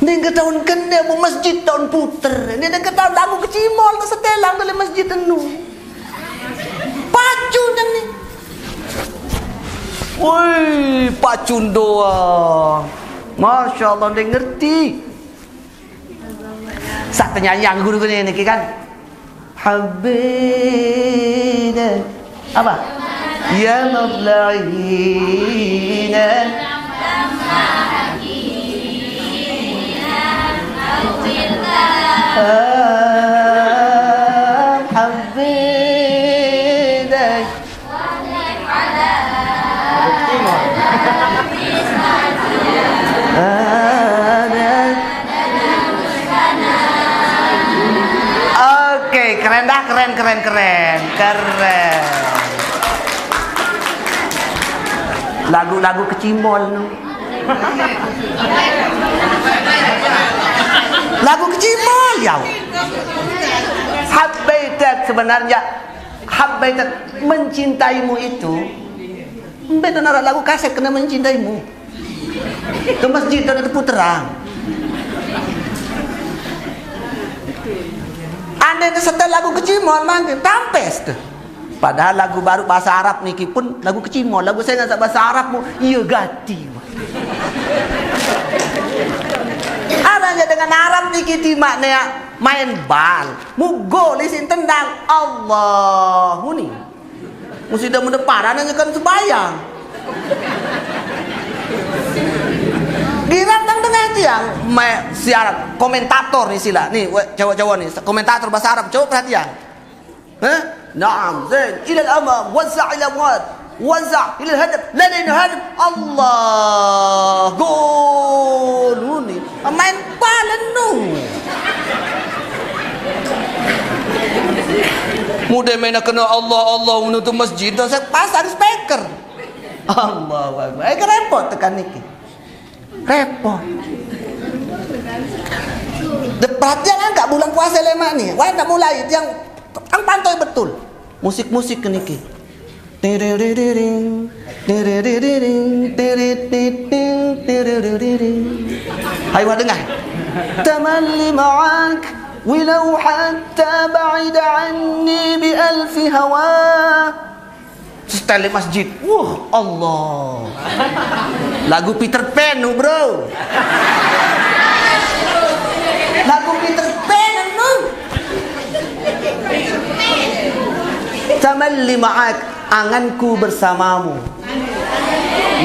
Ni ke tahun kena bu masjid tahun puter. Ni ke tahun lagu kecimol ke setelang dalam masjid tenu. Pacu dan ni. Woi, pacun doa. Masya Allah, dia ngerti. Saat penyayang guru ni ni kan. Habibina. Apa? Ya mabla'ina. حبيتك Oke, keren dah, keren, keren, keren, keren. Lagu-lagu kecimol nu. Lagu kecimol ya. Habbaitak sebenarnya habbaitak mencintaimu itu. Beda nara lagu kaset kena mencintaimu. Ke masjid tu ada terang. Anda tu setel lagu kecimol mangkin tampes tu. Padahal lagu baru bahasa Arab ni pun lagu kecimol. Lagu saya nak bahasa Arab mu iya gati. Adanya dengan Arab ni kita maknanya main bal. Mu gol isin tendang Allah ni. Mesti dah mendepan adanya kan sebayang. Girang tang tengah tiang me siaran komentator ni sila. Ni cowok-cowok ni komentator bahasa Arab coba perhatian. Hah? Naam, zain. Ila al-amam, wazza' ila amwat. Wazza' ila al-hadaf. Ladaina hadaf. Allah. Gol. Ni. Main balen nu. Mudah main kena Allah Allah menutup masjid dan saya pasang speaker. Allah Akbar. Eh repot tekan niki. Repot. De perhatian enggak bulan puasa lemak ni. Wah nak mulai yang ang pantoi betul. Musik-musik ke niki. Tiririring, tiririring, tiririring, tiririring. Hai wah dengar. Tamalli ma'ak ولو حتى بعيد عني بألف هواه Setelah masjid Wah Allah Lagu Peter Pan tu bro Lagu Peter Pan tu Tamalli ma'ak Anganku bersamamu.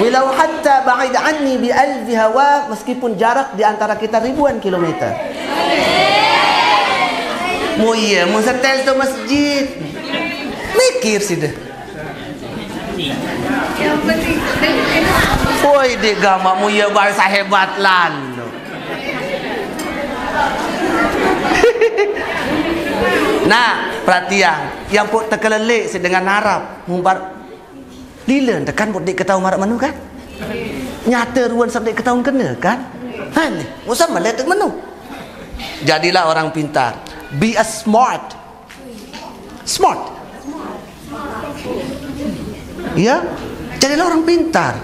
Walau hatta ba'id anni bi alfi hawa Meskipun jarak di antara kita ribuan kilometer. Mu iya, mu setel tu masjid. Mikir sih deh Woi di gamak mu ya bahasa hebat lalu. nah, perhatian yang pun terkelelik dengan Arab mumbar lila tekan pun dik ketahu marah menu kan? Nyata ruan sampai ketahuan kena kan? Ni, usah melihat menu. Jadilah orang pintar. Be a smart. Smart. Ya, jadilah orang pintar.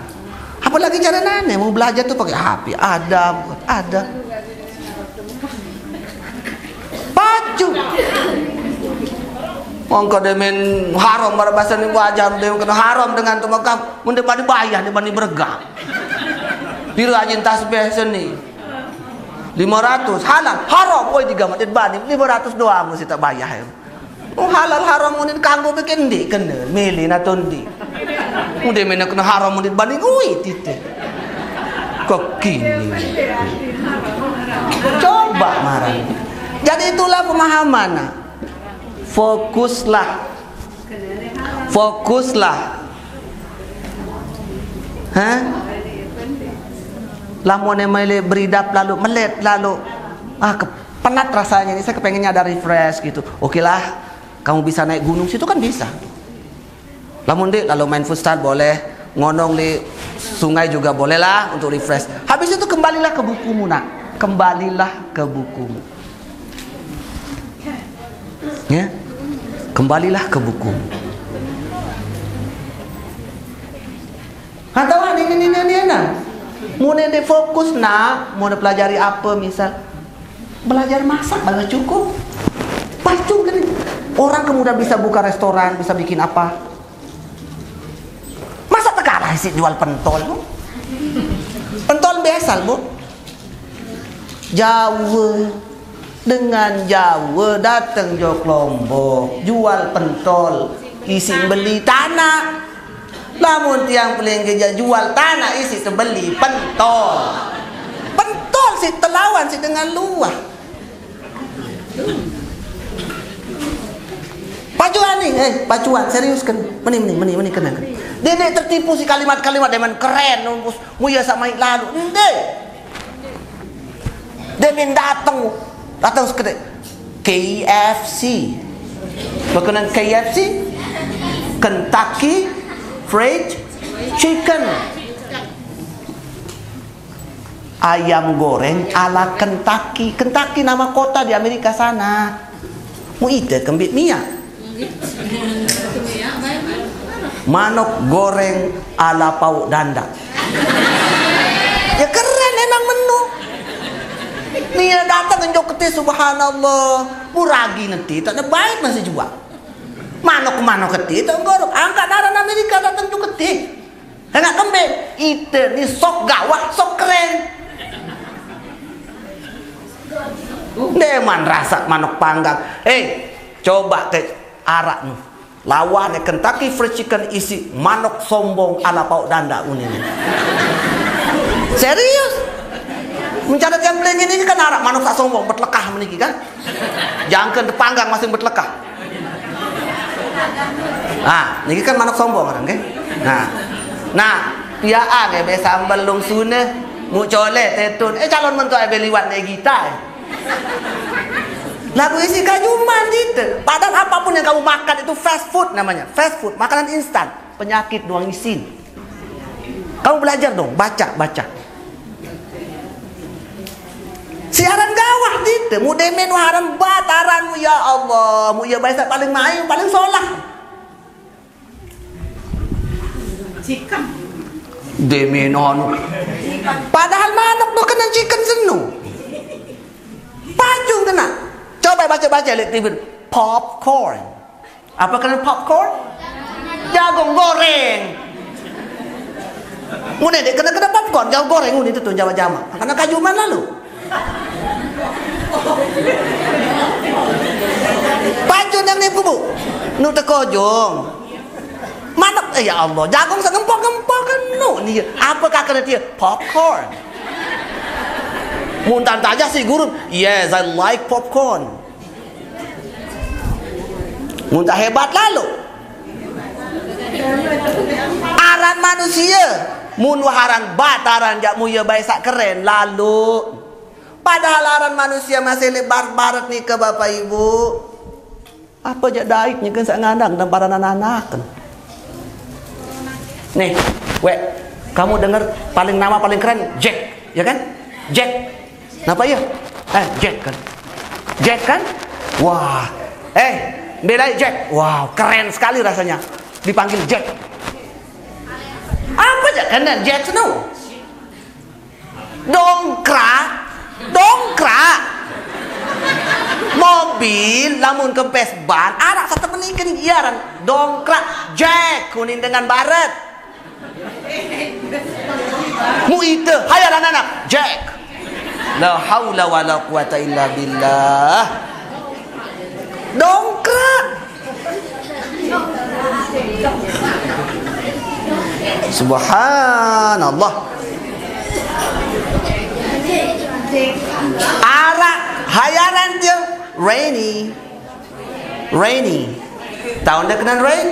Apalagi cara nane mau belajar tuh pakai HP, ada, ada. Pacu. Mongko demen haram pada bahasa ni wajar dia kena haram dengan tu maka mun depan bayar depan ni bergam. Biru ajin tasbih seni. 500 halal haram oi tiga mat bani 500 doang mesti tak bayar. Oh halal haram mun kanggo bikin di kena mili na tondi. Mudah mana kena haram mun banding ui tite. Kok kini. Coba marah. Jadi itulah pemahaman. Fokuslah. Fokuslah. Hah? Lamun mele beridap lalu melet lalu ah ke, penat rasanya ini saya kepengennya ada refresh gitu. Okelah, kamu bisa naik gunung situ kan bisa. Lamun dek kalau main futsal boleh, ngonong di sungai juga boleh lah untuk refresh. Habis itu kembalilah ke bukumu nak, kembalilah ke bukumu. Ya, kembalilah ke bukumu. Atau ini ini ini ini nah. Mau nanti fokus nak, mau pelajari apa misal, belajar masak baru cukup. Pacu kan orang kemudian bisa buka restoran, bisa bikin apa? Masa tekalah sih jual pentol bu? Pentol biasa bu. Jawa dengan Jawa datang jok Lombok jual pentol isi beli tanah Namun tiang paling kerja jual tanah isi terbeli pentol. Pentol si telawan si dengan luah. Pacuan ni, eh, pacuan serius kan? Meni, meni, meni, meni kena. Dia tertipu si kalimat-kalimat dengan keren, numpus muya sama lalu. Ende. Dia min datang, datang sekedar KFC. Berkenan KFC, Kentucky fried chicken. Ayam goreng ala Kentucky. Kentucky nama kota di Amerika sana. Mau ide kembit minyak. Manok goreng ala pauk danda Ni yang datang ke jok ketih subhanallah. Muragi nanti tak ada baik masih jual. Mana ke mana ketih tak gorok. Angkat darah Amerika datang jok ketih. Enggak kembali. Itu ni sok gawat, sok keren. Deman rasa manok panggang. Eh, coba ke arak nu. Lawan Kentucky Fried Chicken isi manok sombong ala pauk danda ini. Serius? Mencatat yang beli ini kan arak manok tak sombong berlekah meniki kan? Jangan ke panggang masih berlekah. Ah, ini kan manok sombong kan? Nah, nah, ya ah, biasa ambal sune, mu cole tetun, eh calon mentua ebe liwat naik gitar. Lagu isi kayuman itu. Padahal apapun yang kamu makan itu fast food namanya. Fast food, makanan instan. Penyakit doang isin. Kamu belajar dong, baca, baca. Siaran gawah itu. Mu demen haram bataran ya Allah. Mu ya baisa paling main, paling solah. Chicken. Demen anu. Padahal manuk tu kena chicken senu. Pajung kena. Coba baca-baca lihat TV. Popcorn. Apa kena popcorn? Jagung goreng. Mune dek kena kena popcorn, jagung goreng mune itu tuh Jawa Jama. Karena kayu mana lu? Pajung yang ni bu. Nu tekojong. Mana eh, ya Allah, jagung segempok-gempok kan nu ni. Apakah kena dia? Popcorn. Muntan taja si guru. Yes, I like popcorn. Muntah hebat lalu. Aran manusia. Mun waharan bataran jak muya baisa keren lalu. Padahal aran manusia masih lebar barat ni ke bapak ibu. Apa jak daiknya kan sak ngandang dan para anak-anak kan. Nih, wek, kamu dengar paling nama paling keren Jack, ya kan? Jack Kenapa ya? Eh, Jack kan? Jack kan? Wah. Eh, beda Jack. Wow, keren sekali rasanya. Dipanggil Jack. Apa Jack? Kena Jack Snow. Dongkrak. Dongkrak. Mobil lamun kempes ban arak satu menikah iaran dongkrak Jack kuning dengan baret mu itu hayal anak-anak Jack La haula wa la quwata illa billah. Dongkrak. Subhanallah. Arak hayalan dia rainy. Rainy. Tahu anda kenal rain?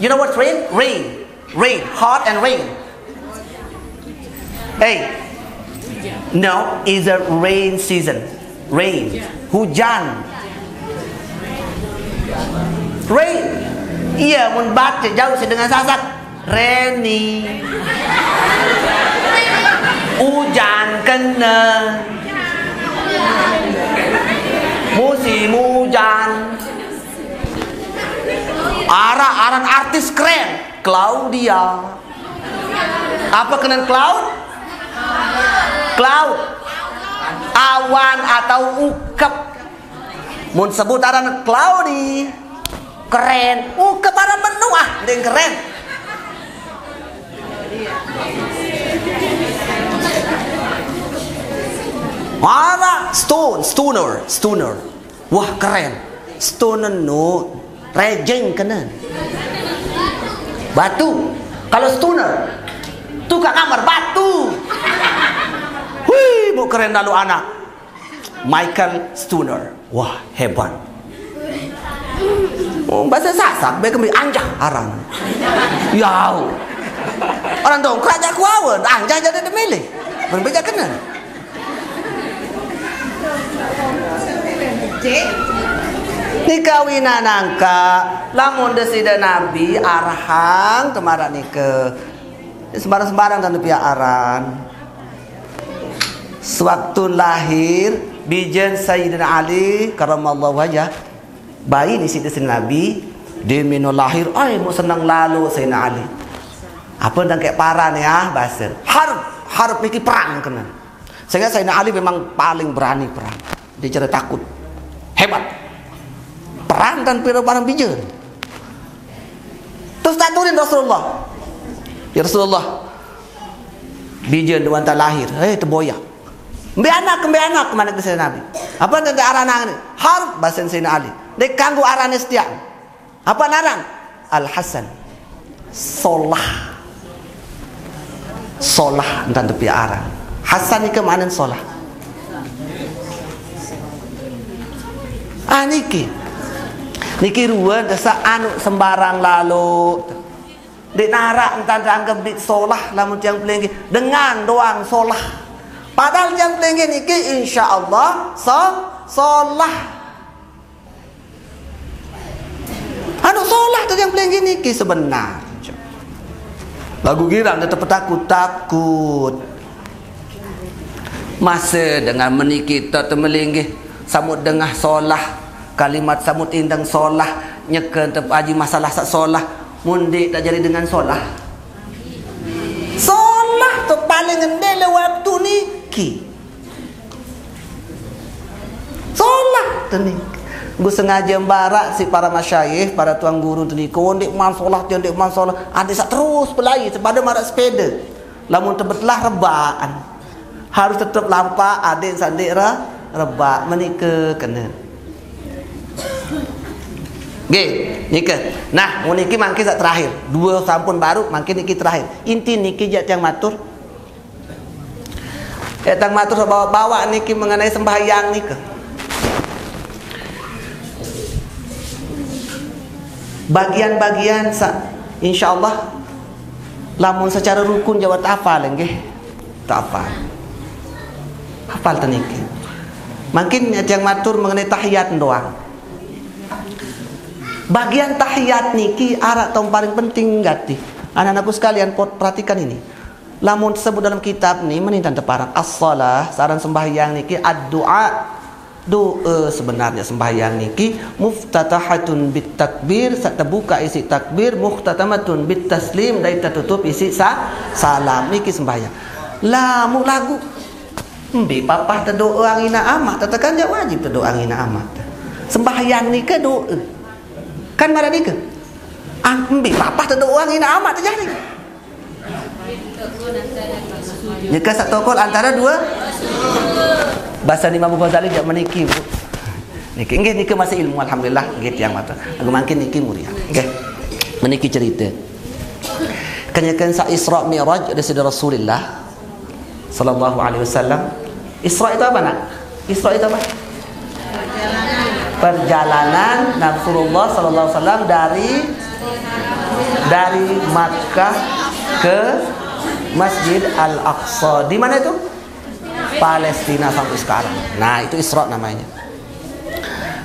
You know what rain? Rain. Rain. Hot and rain. Hey, No, is a rain season. Rain. Hujan. Rain. Iya, mun baca jauh dengan sasak. Rainy. Hujan kena. Musim hujan. Arah aran artis keren. Claudia. Apa kena cloud? Cloud. Awan atau ukep. Mun sebut aran cloudy. Keren. Ukep aran menua. Deng keren. Mana stone, stoner, stoner. Wah keren. Stoner no, rejeng kena. Batu. Kalau stoner, tukang kamar batu. Wih, mau keren lalu anak. Michael Stoner. Wah, hebat. Oh, bahasa sasak, baik kembali anjah aran. Yau. Orang tu kerajaan kuawan, anjah jadi demele. Berbeza kena. Ni kawinan angka lamun desida nabi arhang kemarin ke. Sembarang-sembarang dan pihak aran sewaktu lahir bijen Sayyidina Ali karamallahu wajah. Bayi ni situ nabi dia lahir ay mau senang lalu Sayyidina Ali. Apa dan kayak parah ni ah bahasa. Harap harap mikir perang kena Sehingga Sayyidina Ali memang paling berani perang. Dia cara takut. Hebat. Perang dan barang bijan. Terus tak turin Rasulullah. Ya Rasulullah. Bijan dewan tak lahir. Eh terboyak. Ambil anak, ambil anak kemana ke Sayyidina Nabi. Apa tentang arah nang ni? Harb bahasa Sayyidina Ali. Dia kanggu arah ni setiap. Apa narang? Al-Hasan. Solah. Solah entah tepi arah. Hasan ni ke mana solah? Ah niki. Niki ruan desa anu sembarang lalu. Dek narak entah anggap di solah lamun tiang pelenggi dengan doang solah. Padahal tiang pelenggi niki insya Allah so solah. Anu solah tu tiang pelenggi niki sebenar. Lagu girang dia takut takut masa dengan meniki kita temelinggih samut dengah solah. Kalimat samut indang solah. Nyeken tepaji masalah sak solah. Mundi tak jadi dengan solah. Solah tu paling endele waktu niki solah tu ni. Gue sengaja barak si para masyayikh, para tuan guru tu ni. Kau ndik man solah, dia ndik man solah. Ada sak terus pelai, sepada marak sepeda. Lamun tebetlah rebaan harus tetap lampak adik sandik rebak menikah kena Okey, nikah. Nah, niki mangki sak terakhir. Dua sampun baru, mangki niki terakhir. Inti niki jat yang matur. Ya tang matur bawa-bawa niki mengenai sembahyang nikah. Bagian-bagian sa insyaallah lamun secara rukun jawab hafal nggih. Tak hafal hafal teniki makin yang matur mengenai tahiyat doang. Bagian tahiyat niki arak tahun paling penting gati anak-anakku sekalian perhatikan ini. Lamun tersebut dalam kitab ni menintan teparak as-salah saran sembahyang niki ad-du'a. Doa sebenarnya sembahyang niki muftatahatun bit takbir saat buka isi takbir muhtatamatun bit taslim dan tutup isi sa salam. Niki sembahyang. Lamu lagu Mbi papa terdoa orang ina amat Tetakan dia wajib terdoa orang ina amat Sembahyang ni ke doa Kan marah ni ke ah, Mbi papa terdoa orang ina amat terjadi Jika satu kol antara dua Bahasa Imam Ghazali Dia meniki Niki nggih niki masih ilmu alhamdulillah nggih tiang mata. Aku makin niki mulia. Nggih. Meniki cerita. Kenyakan sa Isra Mi'raj dari Rasulullah sallallahu alaihi wasallam Isra itu apa nak? Isra itu apa? Perjalanan Rasulullah sallallahu alaihi wasallam dari dari Makkah ke Masjid Al-Aqsa. Di mana itu? Palestina sampai sekarang. Nah, itu Isra namanya.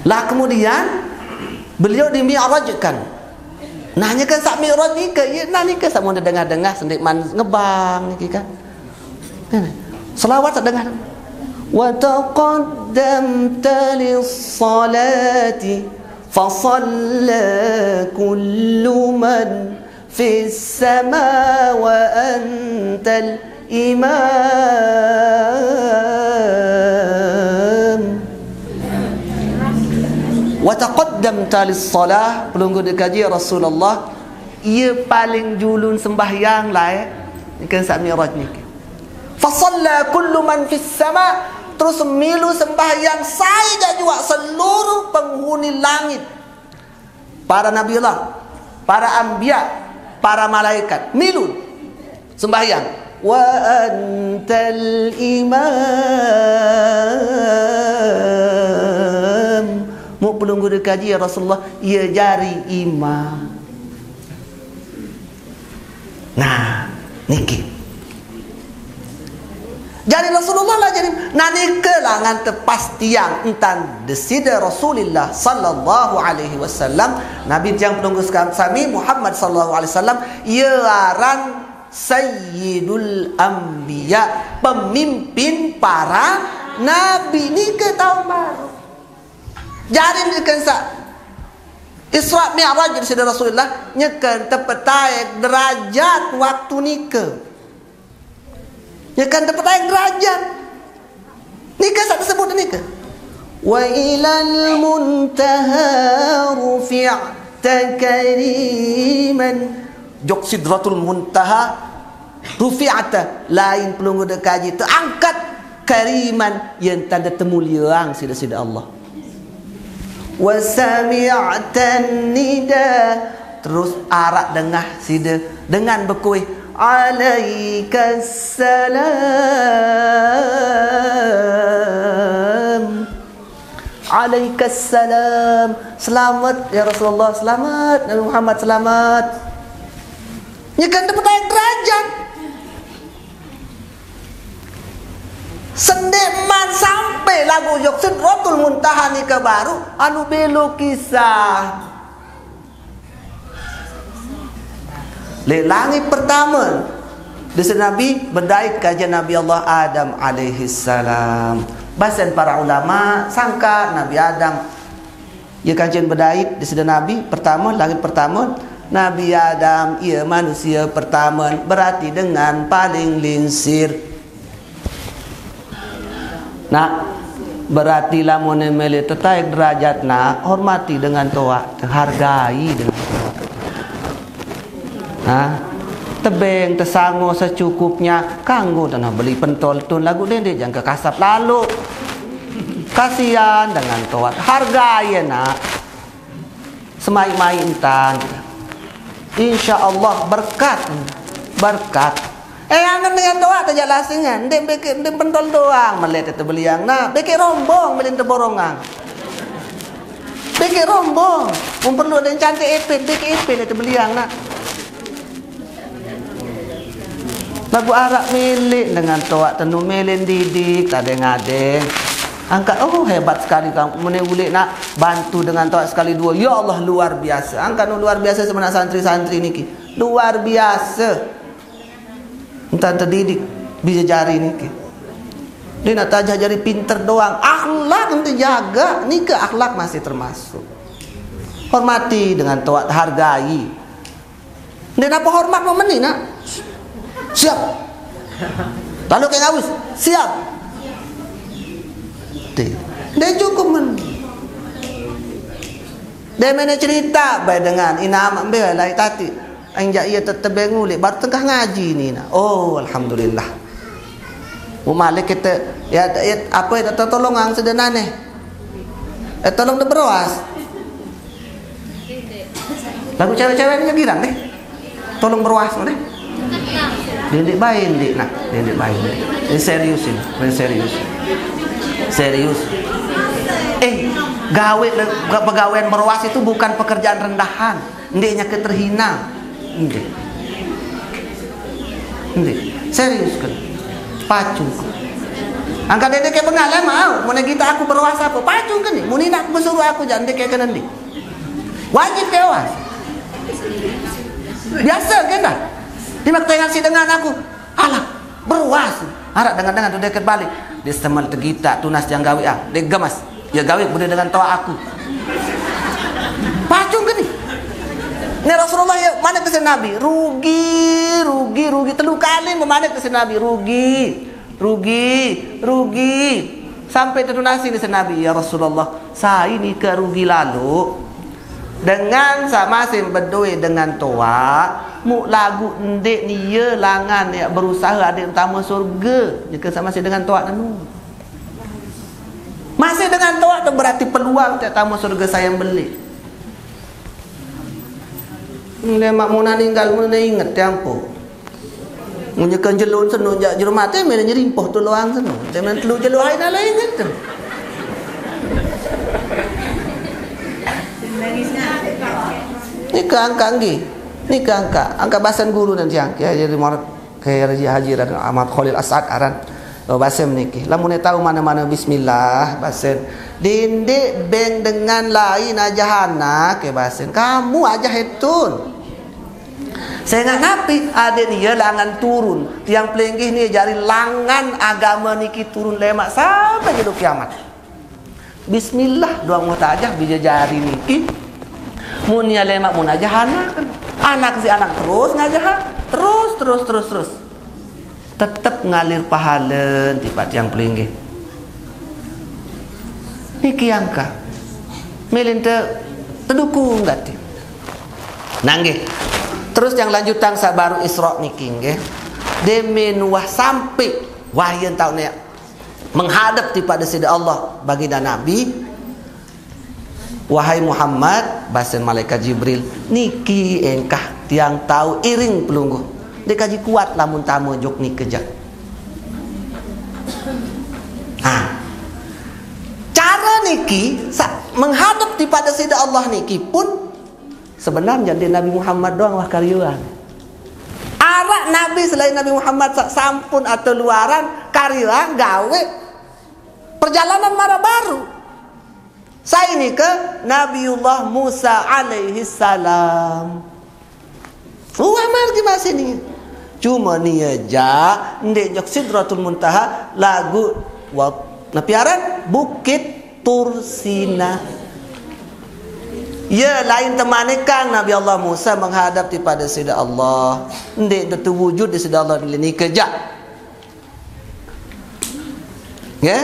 Lah kemudian beliau di Mi'rajkan. Nanya kan sak Mi'raj ni ke? Ya, nah ni ke sama dengar-dengar sendik man ngebang ni kan. Kan? Selawat dengar. Wa taqaddamta lis-salati fa shalla kullu man fi sama wa antal imam wa taqaddamta lis-salah penunggu dikaji ya Rasulullah ia paling julun sembahyang lah eh. ikan sami rajnik Fasalla kullu man fis sama. Terus milu sembahyang saja juga seluruh penghuni langit. Para nabi Allah para anbiya para malaikat milu sembahyang. Wa antal imam. Mu pelunggu kaji ya Rasulullah ia jari imam. Nah niki jadi Rasulullah lah jadi nani kelangan tepas tiang entan desida Rasulullah sallallahu alaihi wasallam. Nabi yang penunggu kami Muhammad sallallahu alaihi wasallam iaran Sayyidul Anbiya pemimpin para nabi. Ni ke tahun baru. Jadi ni kan sa Isra Mi'raj dari Rasulullah nyekan tepetai derajat waktu nikah Ya kan dapat air derajat. Nikah tak tersebut nikah. Wa ilal muntaha rufi'ta kariman. Jok sidratul muntaha rufi'ata lain pelunggu dekaji terangkat kariman yang tanda temuliang sida-sida Allah wa sami'tan nida terus arak dengah sida dengan berkuih alaikassalam. Alaikassalam. Selamat ya Rasulullah selamat. Nabi Muhammad selamat. Ya kan dapat ayat derajat Sendeman sampai lagu Yok Sidratul Muntaha ni ke baru Anu belu kisah Le langit pertama Desa Nabi berdait kajian Nabi Allah Adam alaihi salam. Bahasan para ulama sangka Nabi Adam Ya kajian berdait di Nabi pertama langit pertama Nabi Adam ia manusia pertama berarti dengan paling linsir. Nak berarti lamun mele tetaik derajat nak hormati dengan toa, hargai dengan toa. Ha? Tebeng tersangu secukupnya kanggo tanah beli pentol tun lagu dendek jangan kekasap lalu. Kasihan dengan toa, hargai nak. Semai-mai intan. Insya Allah berkat berkat eh angan dengan doa tak jalan singan dia bikin dia pentol doang melihat itu beliang nah bikin rombong beli borongan bikin rombong memperlu dan cantik ipin bikin ipin itu beliang nak lagu Arab milik dengan toa tenu melin didik tak ada Angkat oh hebat sekali kamu Mene boleh nak bantu dengan tuan sekali dua. Ya Allah luar biasa. Angkat no luar biasa sebenarnya santri-santri niki. Luar biasa. Entah terdidik bisa jari niki. Dia nak tajah jari pinter doang. Akhlak nanti jaga. Ni ke akhlak masih termasuk. Hormati dengan tuan hargai. Dia nak hormat mau meni nak. Siap. Lalu ke ngawis. Siap. Dia cukup men. Dia mana cerita baik dengan ina amak ambil lah tadi anjak ia tetap ngulik baru tengah ngaji ni nak oh alhamdulillah. Umalik kita ya, ya apa ya tolong ang sedenane eh tolong de beruas. Lagu cewek-cewek ni girang deh tolong beruas deh dia baik dik nak dia baik ini serius ini ini serius Serius. Eh, gawe pegawaian berwas itu bukan pekerjaan rendahan. Ndeknya keterhina. Ndek. Ndek. Serius kan. Pacu. Angkat dede kayak bengal mau. Mau kita aku berwas apa? Pacu kan nih. Nak bersuruh aku jangan dek kayak nanti. Wajib kewas. Biasa kan dah. Dia nak tengok si dengan aku. Alah, berwas. Harap dengan-dengan tu dekat balik. Dia semal tergita tunas yang gawe ah. Dia gemas. Ya gawe boleh dengan tawa aku. Pacung ke ni? Rasulullah ya mana ke Nabi? Rugi rugi rugi. Telu kali memana ke Nabi? Rugi rugi rugi. Sampai terunasi ke Nabi. Ya Rasulullah saya ini ke rugi lalu dengan sama masih berdua dengan toa mu lagu ndek ni ye langan ya berusaha ada utama surga jika sama masih dengan toa anu masih dengan toa tu berarti peluang tak tamu surga saya yang beli Lemak muna ninggal muna ingat tempo. Munyakan jelun senu jak jero mate mena nyerimpoh tu luang senu. Demen telu jelu hai na lain ingat tu. Ni ke angka anggi. Ni ke angka. Angka bahasan guru nanti yang. Ya, jadi murid ke Raja Haji dan Ahmad Khalil Asad aran. Oh, bahasa meniki. Lamun tahu mana-mana bismillah bahasa. Dindik beng dengan lain aja hana ke bahasa. Kamu aja hetun. Saya ingat napi ada ni ya langan turun. Tiang pelenggih ni jari langan agama niki turun lemak sampai jadi kiamat. Bismillah doang mau tajah bija jari niki munia lemak mun aja anak anak si anak terus ngajah terus terus terus terus. Tetap ngalir pahala tipat yang pelinggi niki angka melin te terdukung gati nangge terus yang lanjutan sabaru isra niki nggih demen wah sampai tahu ni menghadap kepada sida Allah bagi dan nabi Wahai Muhammad Bahasa Malaikat Jibril Niki engkah tiang tahu iring pelunggu Dia kaji kuat lamun tamu jok ni kejap. Ha. Cara niki Menghadap kepada sida Allah niki pun Sebenarnya dia Nabi Muhammad doang wah karyuan Arak Nabi selain Nabi Muhammad Sampun atau luaran Karyuan gawe Perjalanan marah baru saya ini ke Nabiullah Musa alaihi salam. Wah margi mas ini. Cuma ni aja ndek jok sidratul muntaha lagu napiaran bukit Tursina. Ya lain temanikan Nabi Allah Musa menghadap kepada Sida Allah. Ndek terwujud di Sida Allah ini kejap. Ya? Yeah?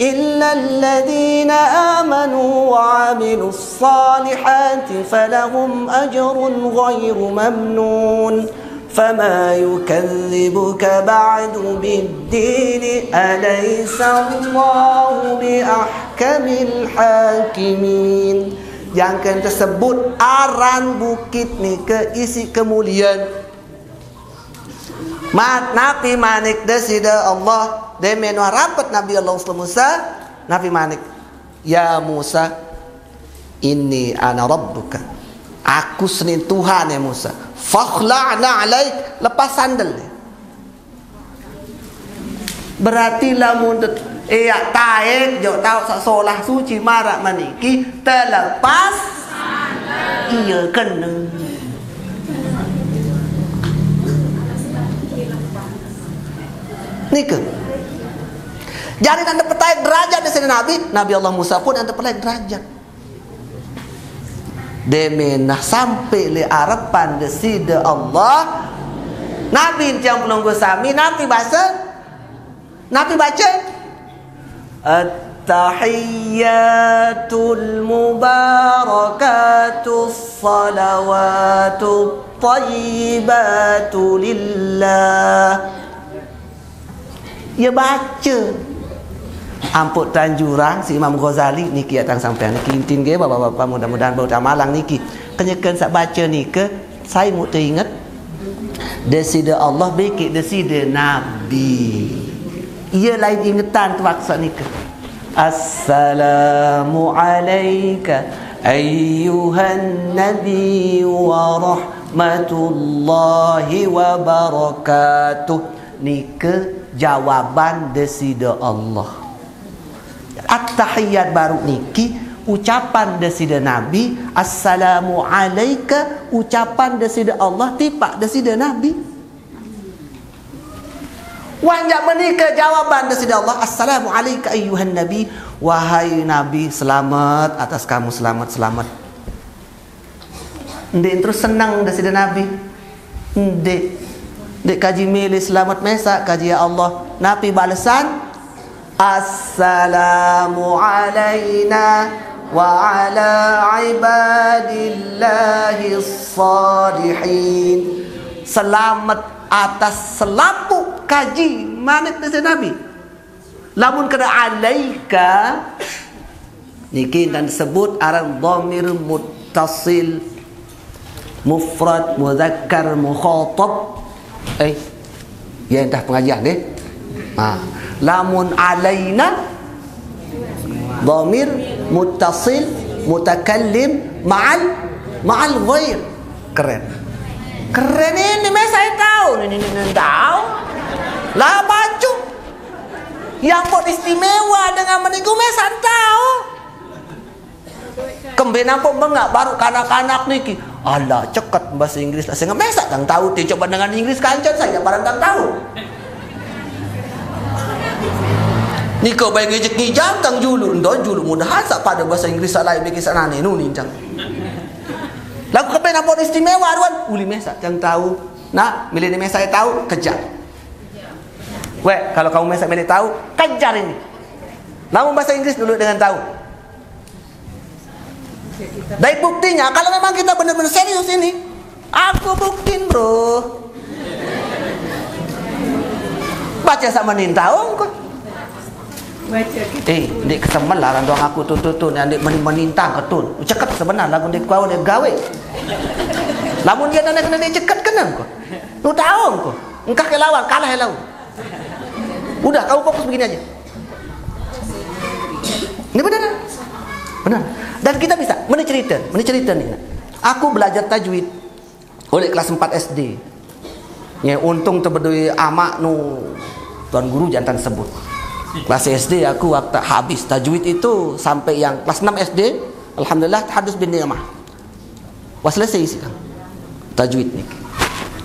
إلا الذين آمنوا وعملوا الصالحات فلهم أجر غير ممنون. فما يكذبك بعد بالدين أليس الله بأحكم الحاكمين. Yang akan tersebut aran bukit ni ke kemuliaan mat nabi manik desida Allah Demen rapat Nabi Allah Musa. Nabi Manik Ya Musa Ini ana rabbuka. Aku senin Tuhan ya Musa. Fakhla'na alaik. Lepas sandal Berarti lamun Iya taek Jo tahu solah suci marak maniki Terlepas Iya kena Nika. Jadi anda pertanyaan derajat di sini Nabi Nabi Allah Musa pun anda pertanyaan derajat. Demenah sampai le harapan de sida Allah Nabi yang menunggu sami Nabi baca Nabi baca At-tahiyyatul mubarakatus salawatut tayyibatu lillah Ya baca. Amput Tanjurang si Imam Ghazali niki datang sampai niki intin ge bapak-bapak mudah-mudahan bau malang niki. Kenyakan sak baca ni ke saya mu teringat desida Allah bikin desida Nabi. Ia lain ingatan tu maksud ni ke. Assalamu alayka ayyuhan nabi wa rahmatullahi wa barakatuh. Ni ke jawaban desida Allah. At-tahiyat baru niki ucapan desida Nabi Assalamu alayka ucapan desida Allah tipak desida Nabi. Wanjak menikah jawaban desida Allah Assalamu alayka ayyuhan Nabi. Wahai Nabi selamat atas kamu selamat selamat. Ndek terus senang desida Nabi. Ndek Ndek kaji milih selamat mesak kaji ya Allah. Nabi balasan Assalamu alayna wa ala ibadillahi salihin Selamat atas selapu kaji manik dari Nabi. Lamun kena alaika Niki dan disebut aran dhamir muttasil Mufrad, muzakkar, mukhatab Eh, ya entah pengajian deh Haa lamun alaina dhamir muttasil mutakallim ma'al ma'al ghair. Keren. Keren ini mes saya tahu. Ini ini tahu. Lah baju. Yang buat istimewa dengan meniku mes saya tahu. Kembali nampak bengak baru kanak-kanak ni ki. Alah cekat bahasa Inggeris lah. Saya mesak tang tahu dia coba dengan Inggeris kancan saya barang tang tahu. Ni kau bayi rezeki jam tang julu ndo julu mudah hasak pada bahasa Inggeris lain bagi sana ni nu ni jang. Lagu kembali nampak istimewa tuan. Uli mesak tang tahu. Nak milih ni mesak tahu kejar. Weh, kalau kamu mesak milih tahu, kejar ini. Namun bahasa Inggeris dulu dengan tahu. Baik buktinya kalau memang kita benar-benar serius ini, aku buktiin bro. Baca sama nintawong kok. Baca kita. Eh, dik kesemen lah orang aku tu tu tu yang dik menin menintang ke tu. Cekap sebenar lagu dik kau dia gawe. Lamun dia nak kena dik cekat kena kok. Tu tahu kok. Engkau ke lawan kalah lawan. Udah kau fokus begini aja. Ini benar. Benar. Dan kita bisa mana cerita? Mana cerita ni? Aku belajar tajwid oleh kelas 4 SD. Ya untung terberdui amak nu tuan guru jantan sebut. Kelas SD aku waktu habis tajwid itu sampai yang kelas 6 SD alhamdulillah hadis bin ni'mah. Wah selesai sih. Tajwid ni.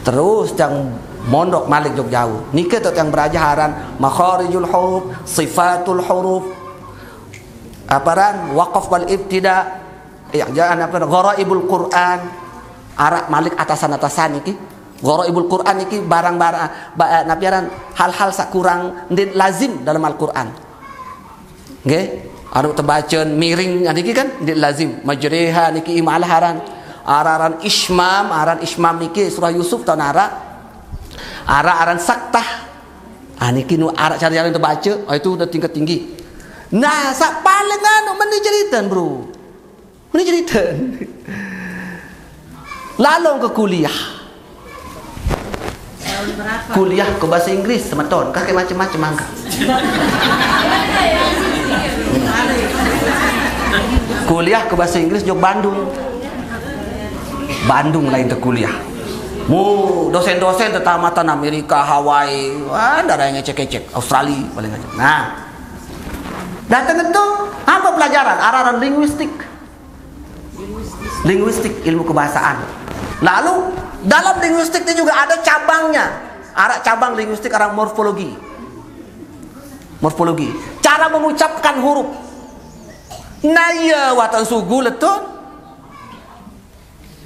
Terus yang mondok malik jog jauh. Nika tu yang berajaran makharijul huruf, sifatul huruf, aparan waqaf wal ibtida. Ya jangan apa gharaibul quran. Arak malik atasan-atasan iki. Gharaibul quran iki barang-barang ba, eh, napiaran hal-hal sak kurang ndin lazim dalam Al-Quran. Nggih? Anu terbaca miring niki kan? Ndin lazim. Majriha niki imal haran araran ismam aran ismam niki surah Yusuf tahun ara ara aran saktah. Ah niki nu arak cara yang terbaca oh, itu udah tingkat tinggi Nah, sak paling anu cerita bro? Mana cerita? Lalu ke kuliah. Kuliah ke bahasa Inggeris semeton. Kakek macam-macam angka. Kuliah ke bahasa Inggeris jog Bandung. Bandung lain tu kuliah. Mu dosen-dosen tetamatan Amerika, Hawaii, ada yang ngecek-ngecek, Australia paling aja. Nah, Datang itu apa pelajaran? Araran linguistik. Linguistik ilmu kebahasaan. Lalu dalam linguistik itu juga ada cabangnya. Arak cabang linguistik arah morfologi. Morfologi. Cara mengucapkan huruf. Naya watan sugu letun.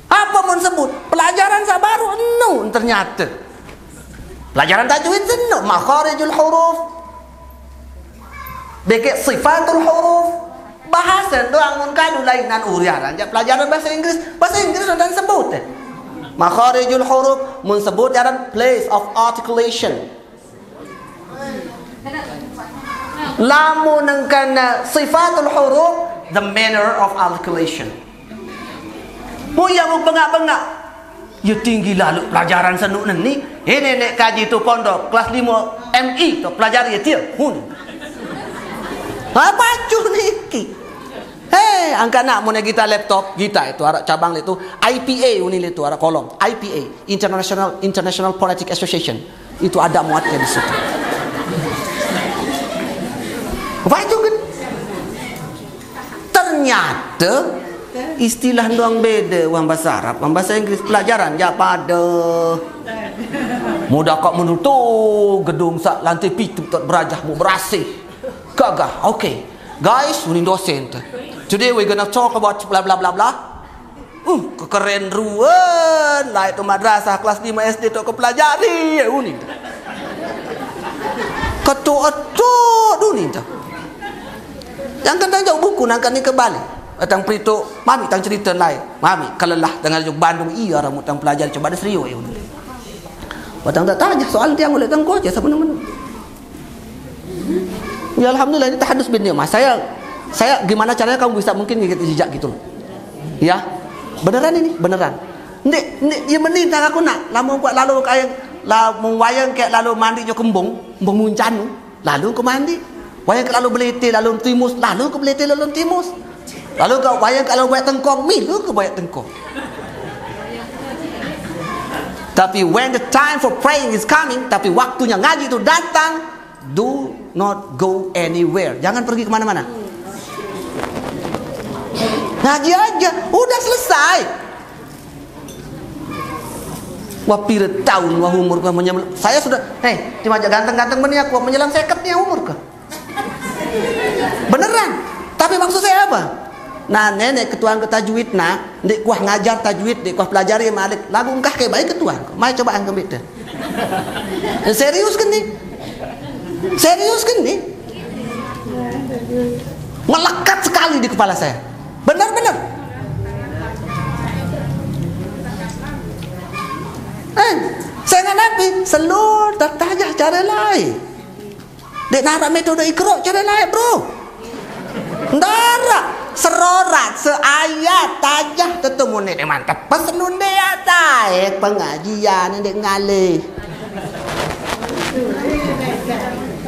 Apa mun sebut? Pelajaran sabaru no ternyata. Pelajaran tajwid no makharijul huruf, Deket sifatul huruf. Bahasa doang mun kadu lain nan uriaran ja pelajaran bahasa Inggris bahasa Inggris dan sebut eh. makharijul huruf mun sebut jaran place of articulation. Lamun kana sifatul huruf the manner of articulation. Mu yang bengak-bengak. Ya tinggi lalu pelajaran senuk ni. Ini nek kaji tu pondok kelas 5 MI tu pelajari ya dia hun apa cu niki? Hei, angka nak mau kita laptop, kita itu arak cabang itu IPA ini itu arak kolom. IPA International International Politic Association. Itu ada muatnya di situ. Apa itu kan? Ternyata istilah doang beda orang bahasa Arab, orang bahasa Inggris pelajaran ya pada mudah kok menutup gedung sak lantai pitu tak berajah mu berasih Gagah. Okay. Guys, ini dosen tu. Today we gonna talk about blah blah blah blah. Uh, kekeren ruan. Lah itu madrasah kelas 5 SD tu kau pelajari. Ya, uni. Ketua-ketua dunia tu. Yang kan jauh buku nak ni kembali. Datang perito, mami tang cerita lain. Mami, kalelah dengan juk Bandung iya orang tang pelajar coba ada serius ya. Batang tak tanya soal tiang oleh tang kau aja sebenarnya. Ya alhamdulillah ini tahadus bin ni'mah. Saya saya gimana caranya kamu bisa mungkin ngikut jejak gitu. Ya. Beneran ini, beneran. Nek nek ya menintang aku nak lama buat lalu kayak la wayang kayak lalu mandi jo kembung, kembung muncan. Lalu ke mandi. Wayang lalu belete lalu timus, lalu ke belete lalu timus. Lalu kau wayang kalau buat tengkong, milu ke buat tengkong. Tapi when the time for praying is coming, tapi waktunya ngaji itu datang, do not go anywhere. Jangan pergi ke mana-mana. Ngaji aja, udah selesai. Wah pira tahun wah umur kau menyelam. Saya sudah, hei, cuma aja ganteng-ganteng benih aku menyelam seketnya umur kau. Beneran. Tapi maksud saya apa? Nah nenek ketua ke tajwid nah, dek kuah ngajar tajwid, dek kuah pelajari malik. Lagu engkah kayak baik ketua. Mai coba angkat itu. Serius kan nih? Serius kan nih? Melekat sekali di kepala saya. Benar-benar. Eh, saya nggak nabi. Seluruh tajah cara lain. Dek nara metode ikro cara lain bro. Ndara serorat seayat tajah ketemu ni mantap pesenun dia taek pengajian ni ngalih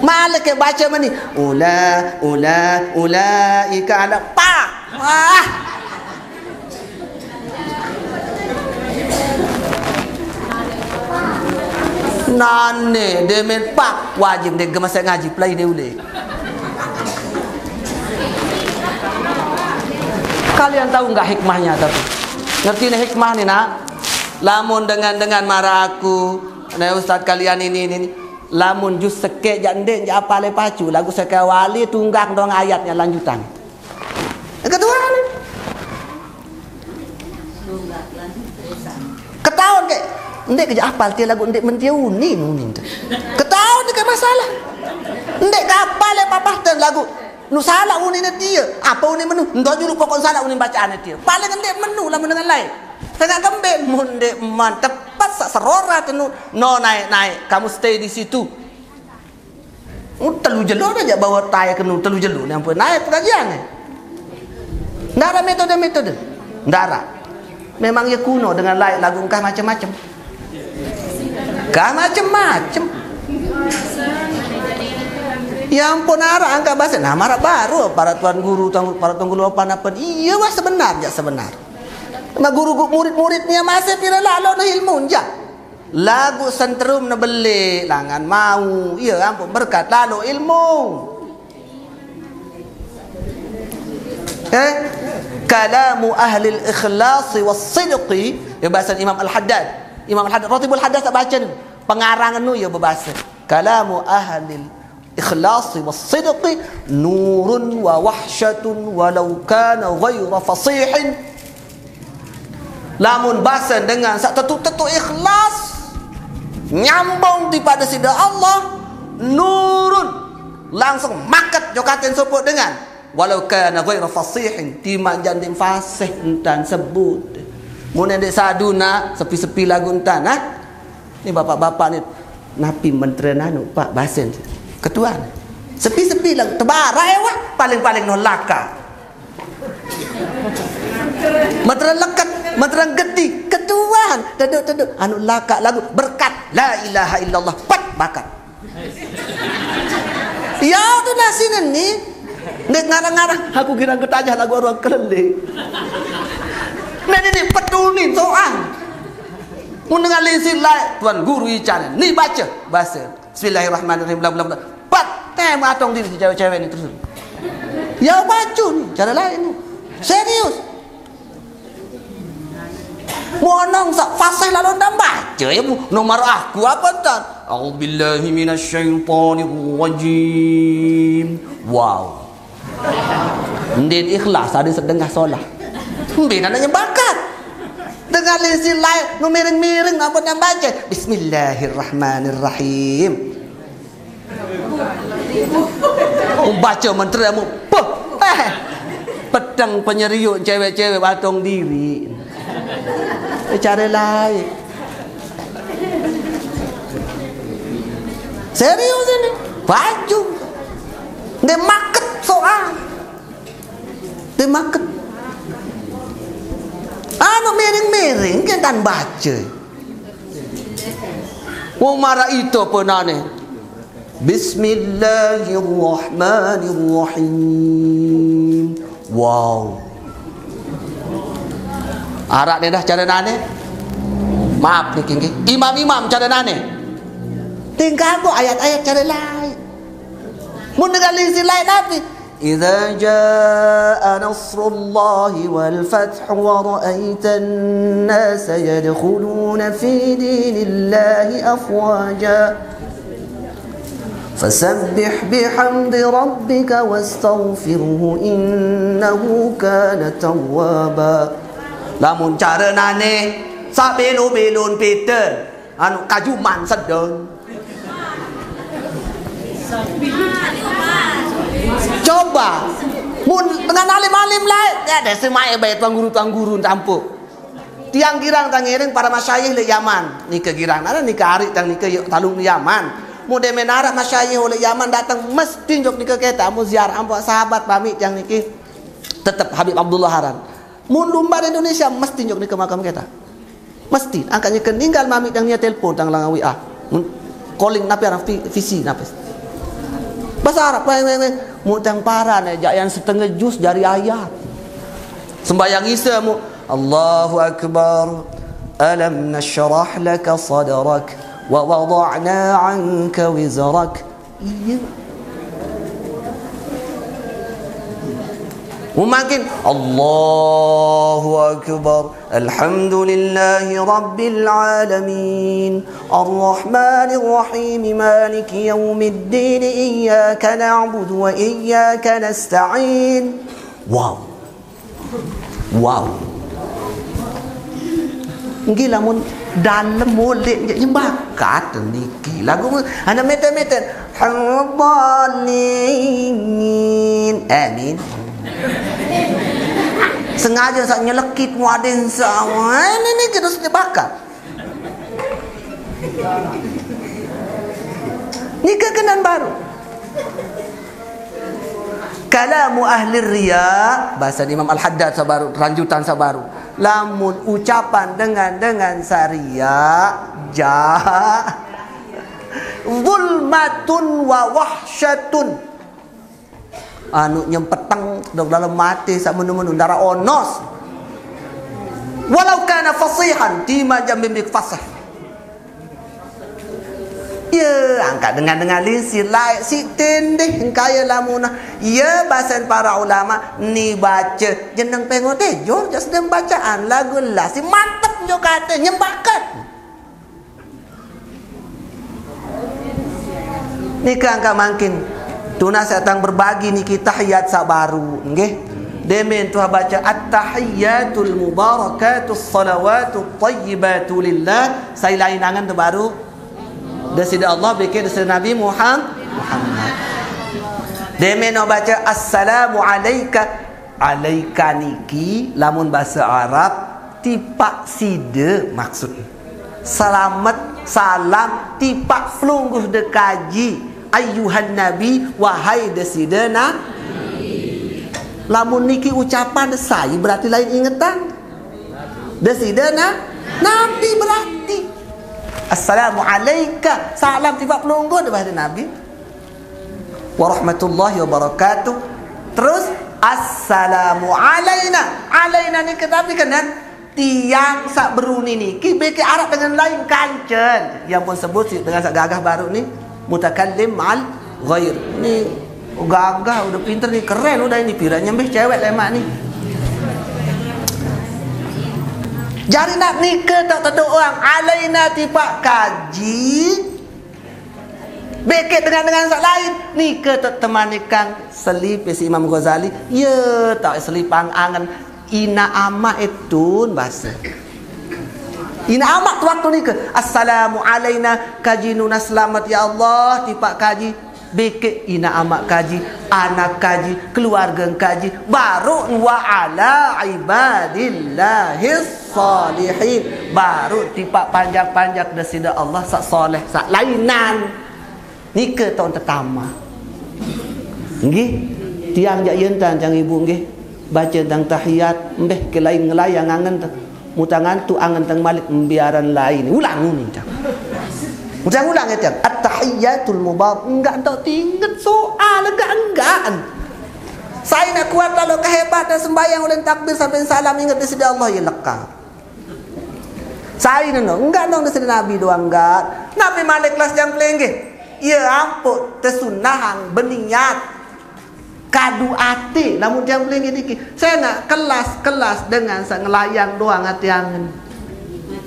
Malah ke baca mani ula ula ula ika ada pa wah Nane demen pak wajib dia gemasa ngaji play dia boleh Kalian tahu enggak hikmahnya tapi? Ngerti nih hikmah nih nak? Lamun dengan dengan marah aku, nah ustaz kalian ini ini, ini. Lamun jus sekek jande ja apa le pacu lagu sekek wali tunggang dong ayatnya lanjutan. Kedua kali. Ketahuan ke? Ndek kerja apal dia lagu ndek mentiu ni ni. Ketahuan ke masalah. Ndek kapal le papah lagu Nu salah uni ni dia. Apa uni menu? Ndo julu pokok salah uni bacaan dia. Paling ndek menu lah dengan lain. Tengah gembe mun ndek man tepat sak serora tu no naik naik. Kamu stay di situ. Oh, telu jelo aja bawa tayar kenu telu jelo ni ampun naik pengajian ni. Ndak ada metode-metode. Ndak. Memang ya kuno dengan lain lagu engkau macam-macam. Kah macam-macam. Ya ampun arah angka bahasa Nah marah baru para tuan guru Para tuan guru apa apa Iya wah sebenar ya sebenar Ma guru murid-muridnya masih pira lalu na ilmu ja. Lagu sentrum na beli langan mau. Iya ampun berkat lalu ilmu. Eh kalamu ahli al-ikhlas was-sidqi ya bahasa Imam Al-Haddad. Imam Al-Haddad Ratibul Haddad tak baca ni. Pengarangan nu ya berbahasa. Kalamu ahli الإخلاص والصدق نور ووحشة ولو كان غير فصيح Lamun bahasa dengan sak tetu-tetu ikhlas nyambung di pada sida Allah nurun. Langsung makat jokaten sebut dengan walau kana ghairu fasihin timan jandim fasih entan sebut. Mun ndek saduna sepi-sepi lagu entan ha? Ni bapak-bapak ni napi menteri nanu pak basen ketua sepi-sepi lagu tebarai wah paling-paling nolaka Menteri lekat Madrang gedi ketuan. Taduk taduk. Anu laka lagu berkat. La ilaha illallah pat bakat. Ya tu nasi ni nek ngarang-ngarang. Aku kira ketajah lagu orang kelele nek ni peduli soal dengan lisi lai tuan guru ican ni baca. Bahasa bismillahirrahmanirrahim bla bla bla. Pat tem atong diri cewek-cewek ni terus. Ya baca ni. Cara lain ni. Serius Monong sak fasih lalu ndak baca ya bu. Nomor aku apa tan? A'udzubillahi minasyaitonirrajim. Wow. Ndin ikhlas ada sedengah solah. Ndin adanya bakat. Dengan lisi lain, nu miring-miring apa yang baca? Bismillahirrahmanirrahim. Membaca menteri mu, eh, pedang penyeriuk cewek-cewek batung diri cara lain serius ini baju dia market soal dia market anu miring-miring kan kan baca marah itu apa nane? Bismillahirrahmanirrahim. Wow. Arak dia dah cara nane. Maaf ni kini. Imam-imam cara nane. Tinggal tu ayat-ayat cara lain. Mun dengan lisi lain nabi. إذا جاء نصر الله والفتح ورأيت الناس يدخلون في دين الله أفواجا فسبح بحمد ربك واستغفره إنه كان توابا Lamun cara nane Sak belun-belun Peter Anu kajuman sedang. Coba. Mun dengan alim-alim lain. Ya ada semai baik tuan guru-tuan guru tampuk Tiang girang tang ngiring para masyayih le Yaman. Ni ke girang. Nada ni ke arik tang ni ke talung Yaman. Mudah menarak masyayih oleh Yaman datang Mesti jok ni ke kita Mu ziarah ampuak sahabat pamit yang ni ke Tetap Habib Abdullah Haran Mun lumbar Indonesia mesti nyok ni ke makam kita. Mesti. Angkatnya ke tinggal mami yang nia telefon tang lang WA. Mun calling napi arah visi napi. Bahasa Arab weng weng weng. Mutang para ne yang setengah jus dari ayat. Sembayang isa mu Allahu akbar. Alam nashrah laka sadrak wa wada'na 'anka wizrak. Iya. وممكن الله أكبر. الحمد لله رب العالمين. الرحمن الرحيم. مالك يوم الدين. إياك نعبد وإياك نستعين. واو. واو. Gila mun dalam molek nyembah kata niki lagu ana meter-meter Hamdalin amin. Sengaja sak nyelekit muadin sama. Ini ni kita sudah bakar. Ni kekenan baru. Kalamu ahli riya bahasa Imam Al-Haddad sabaru lanjutan sabaru. Lamun ucapan dengan dengan saria ja zulmatun wa wahsyatun anu nyempetang dalam mati sak menu-menu. Onos. Walau kana fasihan di majam bimbik fasah Ya, angkat dengan dengan linsi laik si tendeh kaya lamuna. Ya, bahasan para ulama ni baca. Jeneng pengot eh jor jas bacaan. Lagu lah. Si mantap jo kata nyembakan. Ni kan angkat makin Tuna datang berbagi ni kita tahiyat sak baru nggih? Demen tu baca at-tahiyatul mubarakatus salawatut tayyibatu lillah. Saya lain angan tu baru. Dari Allah bikin dari Nabi Muhammad. Demen no baca assalamu alayka alayka niki lamun bahasa Arab tipak side maksud selamat salam tipak pelungguh dekaji ayuhan nabi wahai desidena lamun niki ucapan desai berarti lain ingetan desidena nabi berarti. Assalamu alayka salam tiba pelunggu daripada nabi. Warahmatullahi wabarakatuh. Terus assalamu alayna alayna ni tapi kan tiang sak beruni ni kibeke Arab dengan lain kancen. Yang pun sebut dengan sak gagah baru ni mutakallim mal ghair. Ni gagah udah pinter ni keren udah ini. Pira nyembih cewek lemak ni. Jadi nak nikah tak tentu orang. Alaina tipak kaji. Bekit dengan dengan sak lain. Nikah tak temanikan selip si Imam Ghazali. Ya tak selipang angan. Ina amat itu bahasa Ina amat waktu ni ke? Assalamu alaina kaji nuna selamat ya Allah. Tipak kaji Bekit ina amat kaji. Anak kaji Keluarga kaji. Baru wa ala ibadillahis salihin. Baru tipak panjang-panjang Desida Allah sak soleh Sak lainan. Ni ke tahun pertama? Nggih? Tiang jak yentan Jang ibu nggih. Baca tentang tahiyat Mbeh ke lain ngelayang angan tu mutangan tu angan tang malik membiaran lain. Ulang ni tak ulang ulang ya at-tahiyatul mubarak enggak tak tinggal soal enggak enggak saya nak kuat kalau kehebatan sembahyang oleh takbir sampai salam ingat di Allah ya lekap saya ni enggak dong di Nabi doang enggak. Nabi malik kelas yang pelengge ya ampun tersunahan berniat kadu ati namun dia boleh gini saya nak kelas-kelas dengan saya ngelayang doang hati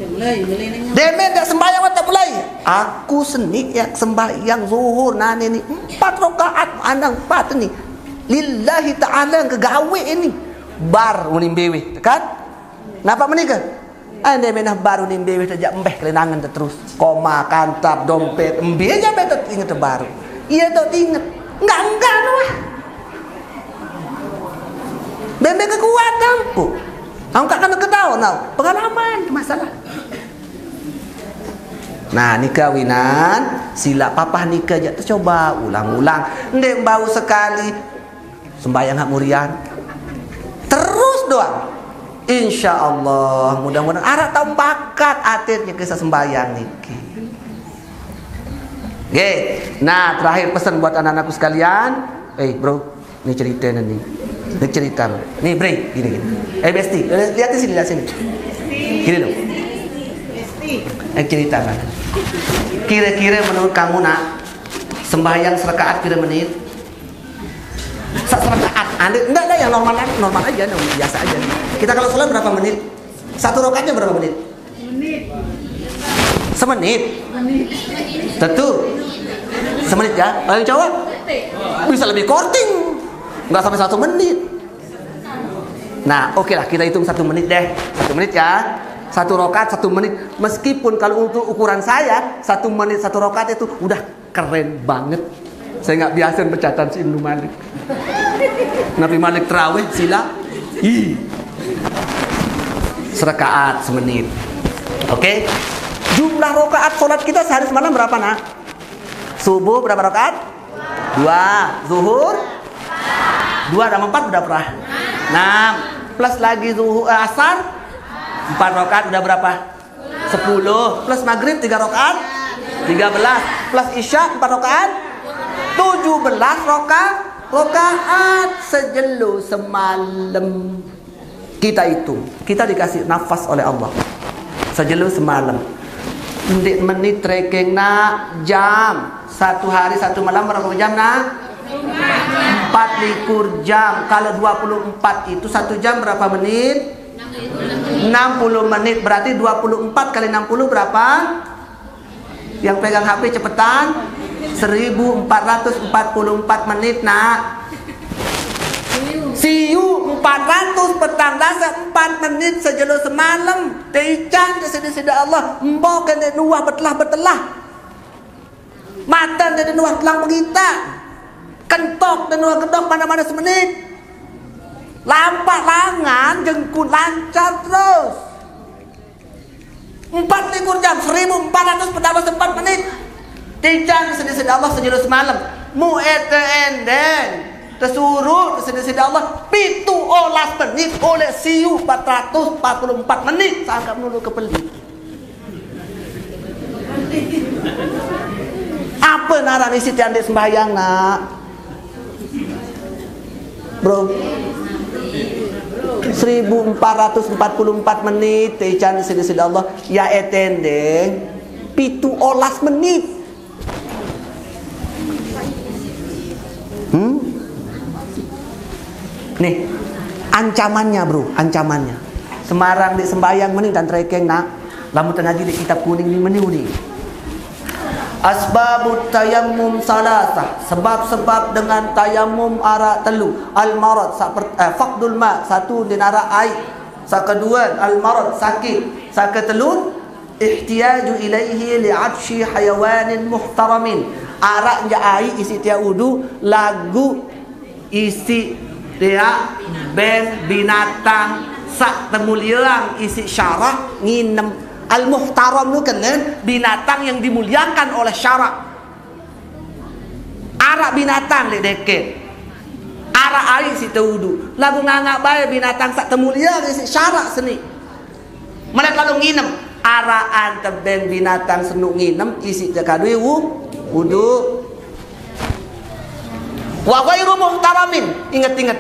boleh nanya. Deme tak sembahyang tak boleh. Aku senik yang sembahyang zuhur nani ni empat rakaat andang empat ni. Lillahi ta'ala kegawe ini. Bar unim bewe, kan? Napa menikah? Anda menah baru nim bewe tajak embeh kelenangan tu terus. Koma, kantap, dompet, embe aja betul ingat baru. Iya tak ingat. Enggak enggak tu Bebe kekuatan pun. Angkat kena ketahu now. Pengalaman masalah. Nah, ni kawinan, sila papah nikah je tercoba ulang-ulang. Ndek bau sekali sembahyang hak murian. Terus doang. Insya Allah mudah-mudahan arak tahu bakat atirnya kisah sembahyang niki. Oke, nah terakhir pesan buat anak-anakku sekalian. Eh bro, ini cerita ni. Cerita. Nih Bre, gini gini. Eh Besti, lihat di sini, lihat sini. Gini dong. Eh cerita kan. Kira-kira menurut kamu nak sembahyang serakaat kira menit? Serakaat. Anda enggak ada yang normal normal aja, normal biasa aja. Kita kalau sholat berapa menit? Satu rakaatnya berapa menit? Menit. Semenit. Menit. Tentu. Semenit ya. Paling cowok bisa lebih korting. Enggak sampai satu menit. Nah, oke lah kita hitung satu menit deh. Satu menit ya. Satu rokat satu menit. Meskipun kalau untuk ukuran saya satu menit satu rokat itu udah keren banget. Saya nggak biasa bacaan si Ibnu Malik. Nabi Malik terawih sila. Ih. Serakaat semenit. Oke. Jumlah rokaat sholat kita sehari semalam berapa nak? Subuh berapa rokaat? Dua. Zuhur? Dua tambah empat berapa? Enam. Plus lagi zuhur eh, asar? Empat rokaat udah berapa? Sepuluh. Plus maghrib tiga rokaat? Tiga belas. Plus isya empat rokaat? Tujuh belas rokaat? Rokaat sejelu semalam. Kita itu, kita dikasih nafas oleh Allah. Sejelu semalam. Ndik menit tracking nak jam. Satu hari satu malam berapa jam nak? Empat likur jam. Kalau 24 itu satu jam berapa menit? 60 menit. Berarti 24 kali 60 berapa? Yang pegang HP cepetan. 1444 menit nak. Siu 400 petang dasar 4 menit sejelo semalam Teican sini-sini Allah Mbok kena nuah betelah-betelah Matan dan nuah telang berita Kentok dan nuah kentok mana-mana semenit. Lampak langan jengkut lancar terus. 4 likur jam 1400 petang dasar 4 menit. Teican ke sini-sini Allah sejelo semalam. Mu ete endeng tersuruh kesedia-sedia Allah. Pitu olas menit oleh siu 444 menit. Sangat menurut kepeli apa narang isi tiandek sembahyang nak bro. 1444 menit. Teican sedia-sedia Allah. Ya etendeng pitu olas menit. Hmm? Nih, ancamannya bro, ancamannya. Semarang di sembayang mending dan trekeng nak. Lamu tengah di kitab kuning ni meniu ni. Asbabut tayammum salasah. Sebab-sebab dengan tayammum arak telu. Al-marad eh, Fakdul ma. Satu din arak air. Sakadua Al-marad sakit. Sakatelun Ihtiyaju ilaihi li'adshi hayawanin muhtaramin. Arak je air isi tiap udu Lagu isi dia ben binatang. Sak temuliang isi syarah nginem al muhtaram nu kenen binatang yang dimuliakan oleh syarah arak binatang le deket arak air si teudu lagu ngangak bae binatang sak temuliang isi syarah seni? Mereka kalau nginem araan teben binatang senuk nginem isi jakadui wudu. Wa ghairu muhtaramin. Ingat-ingat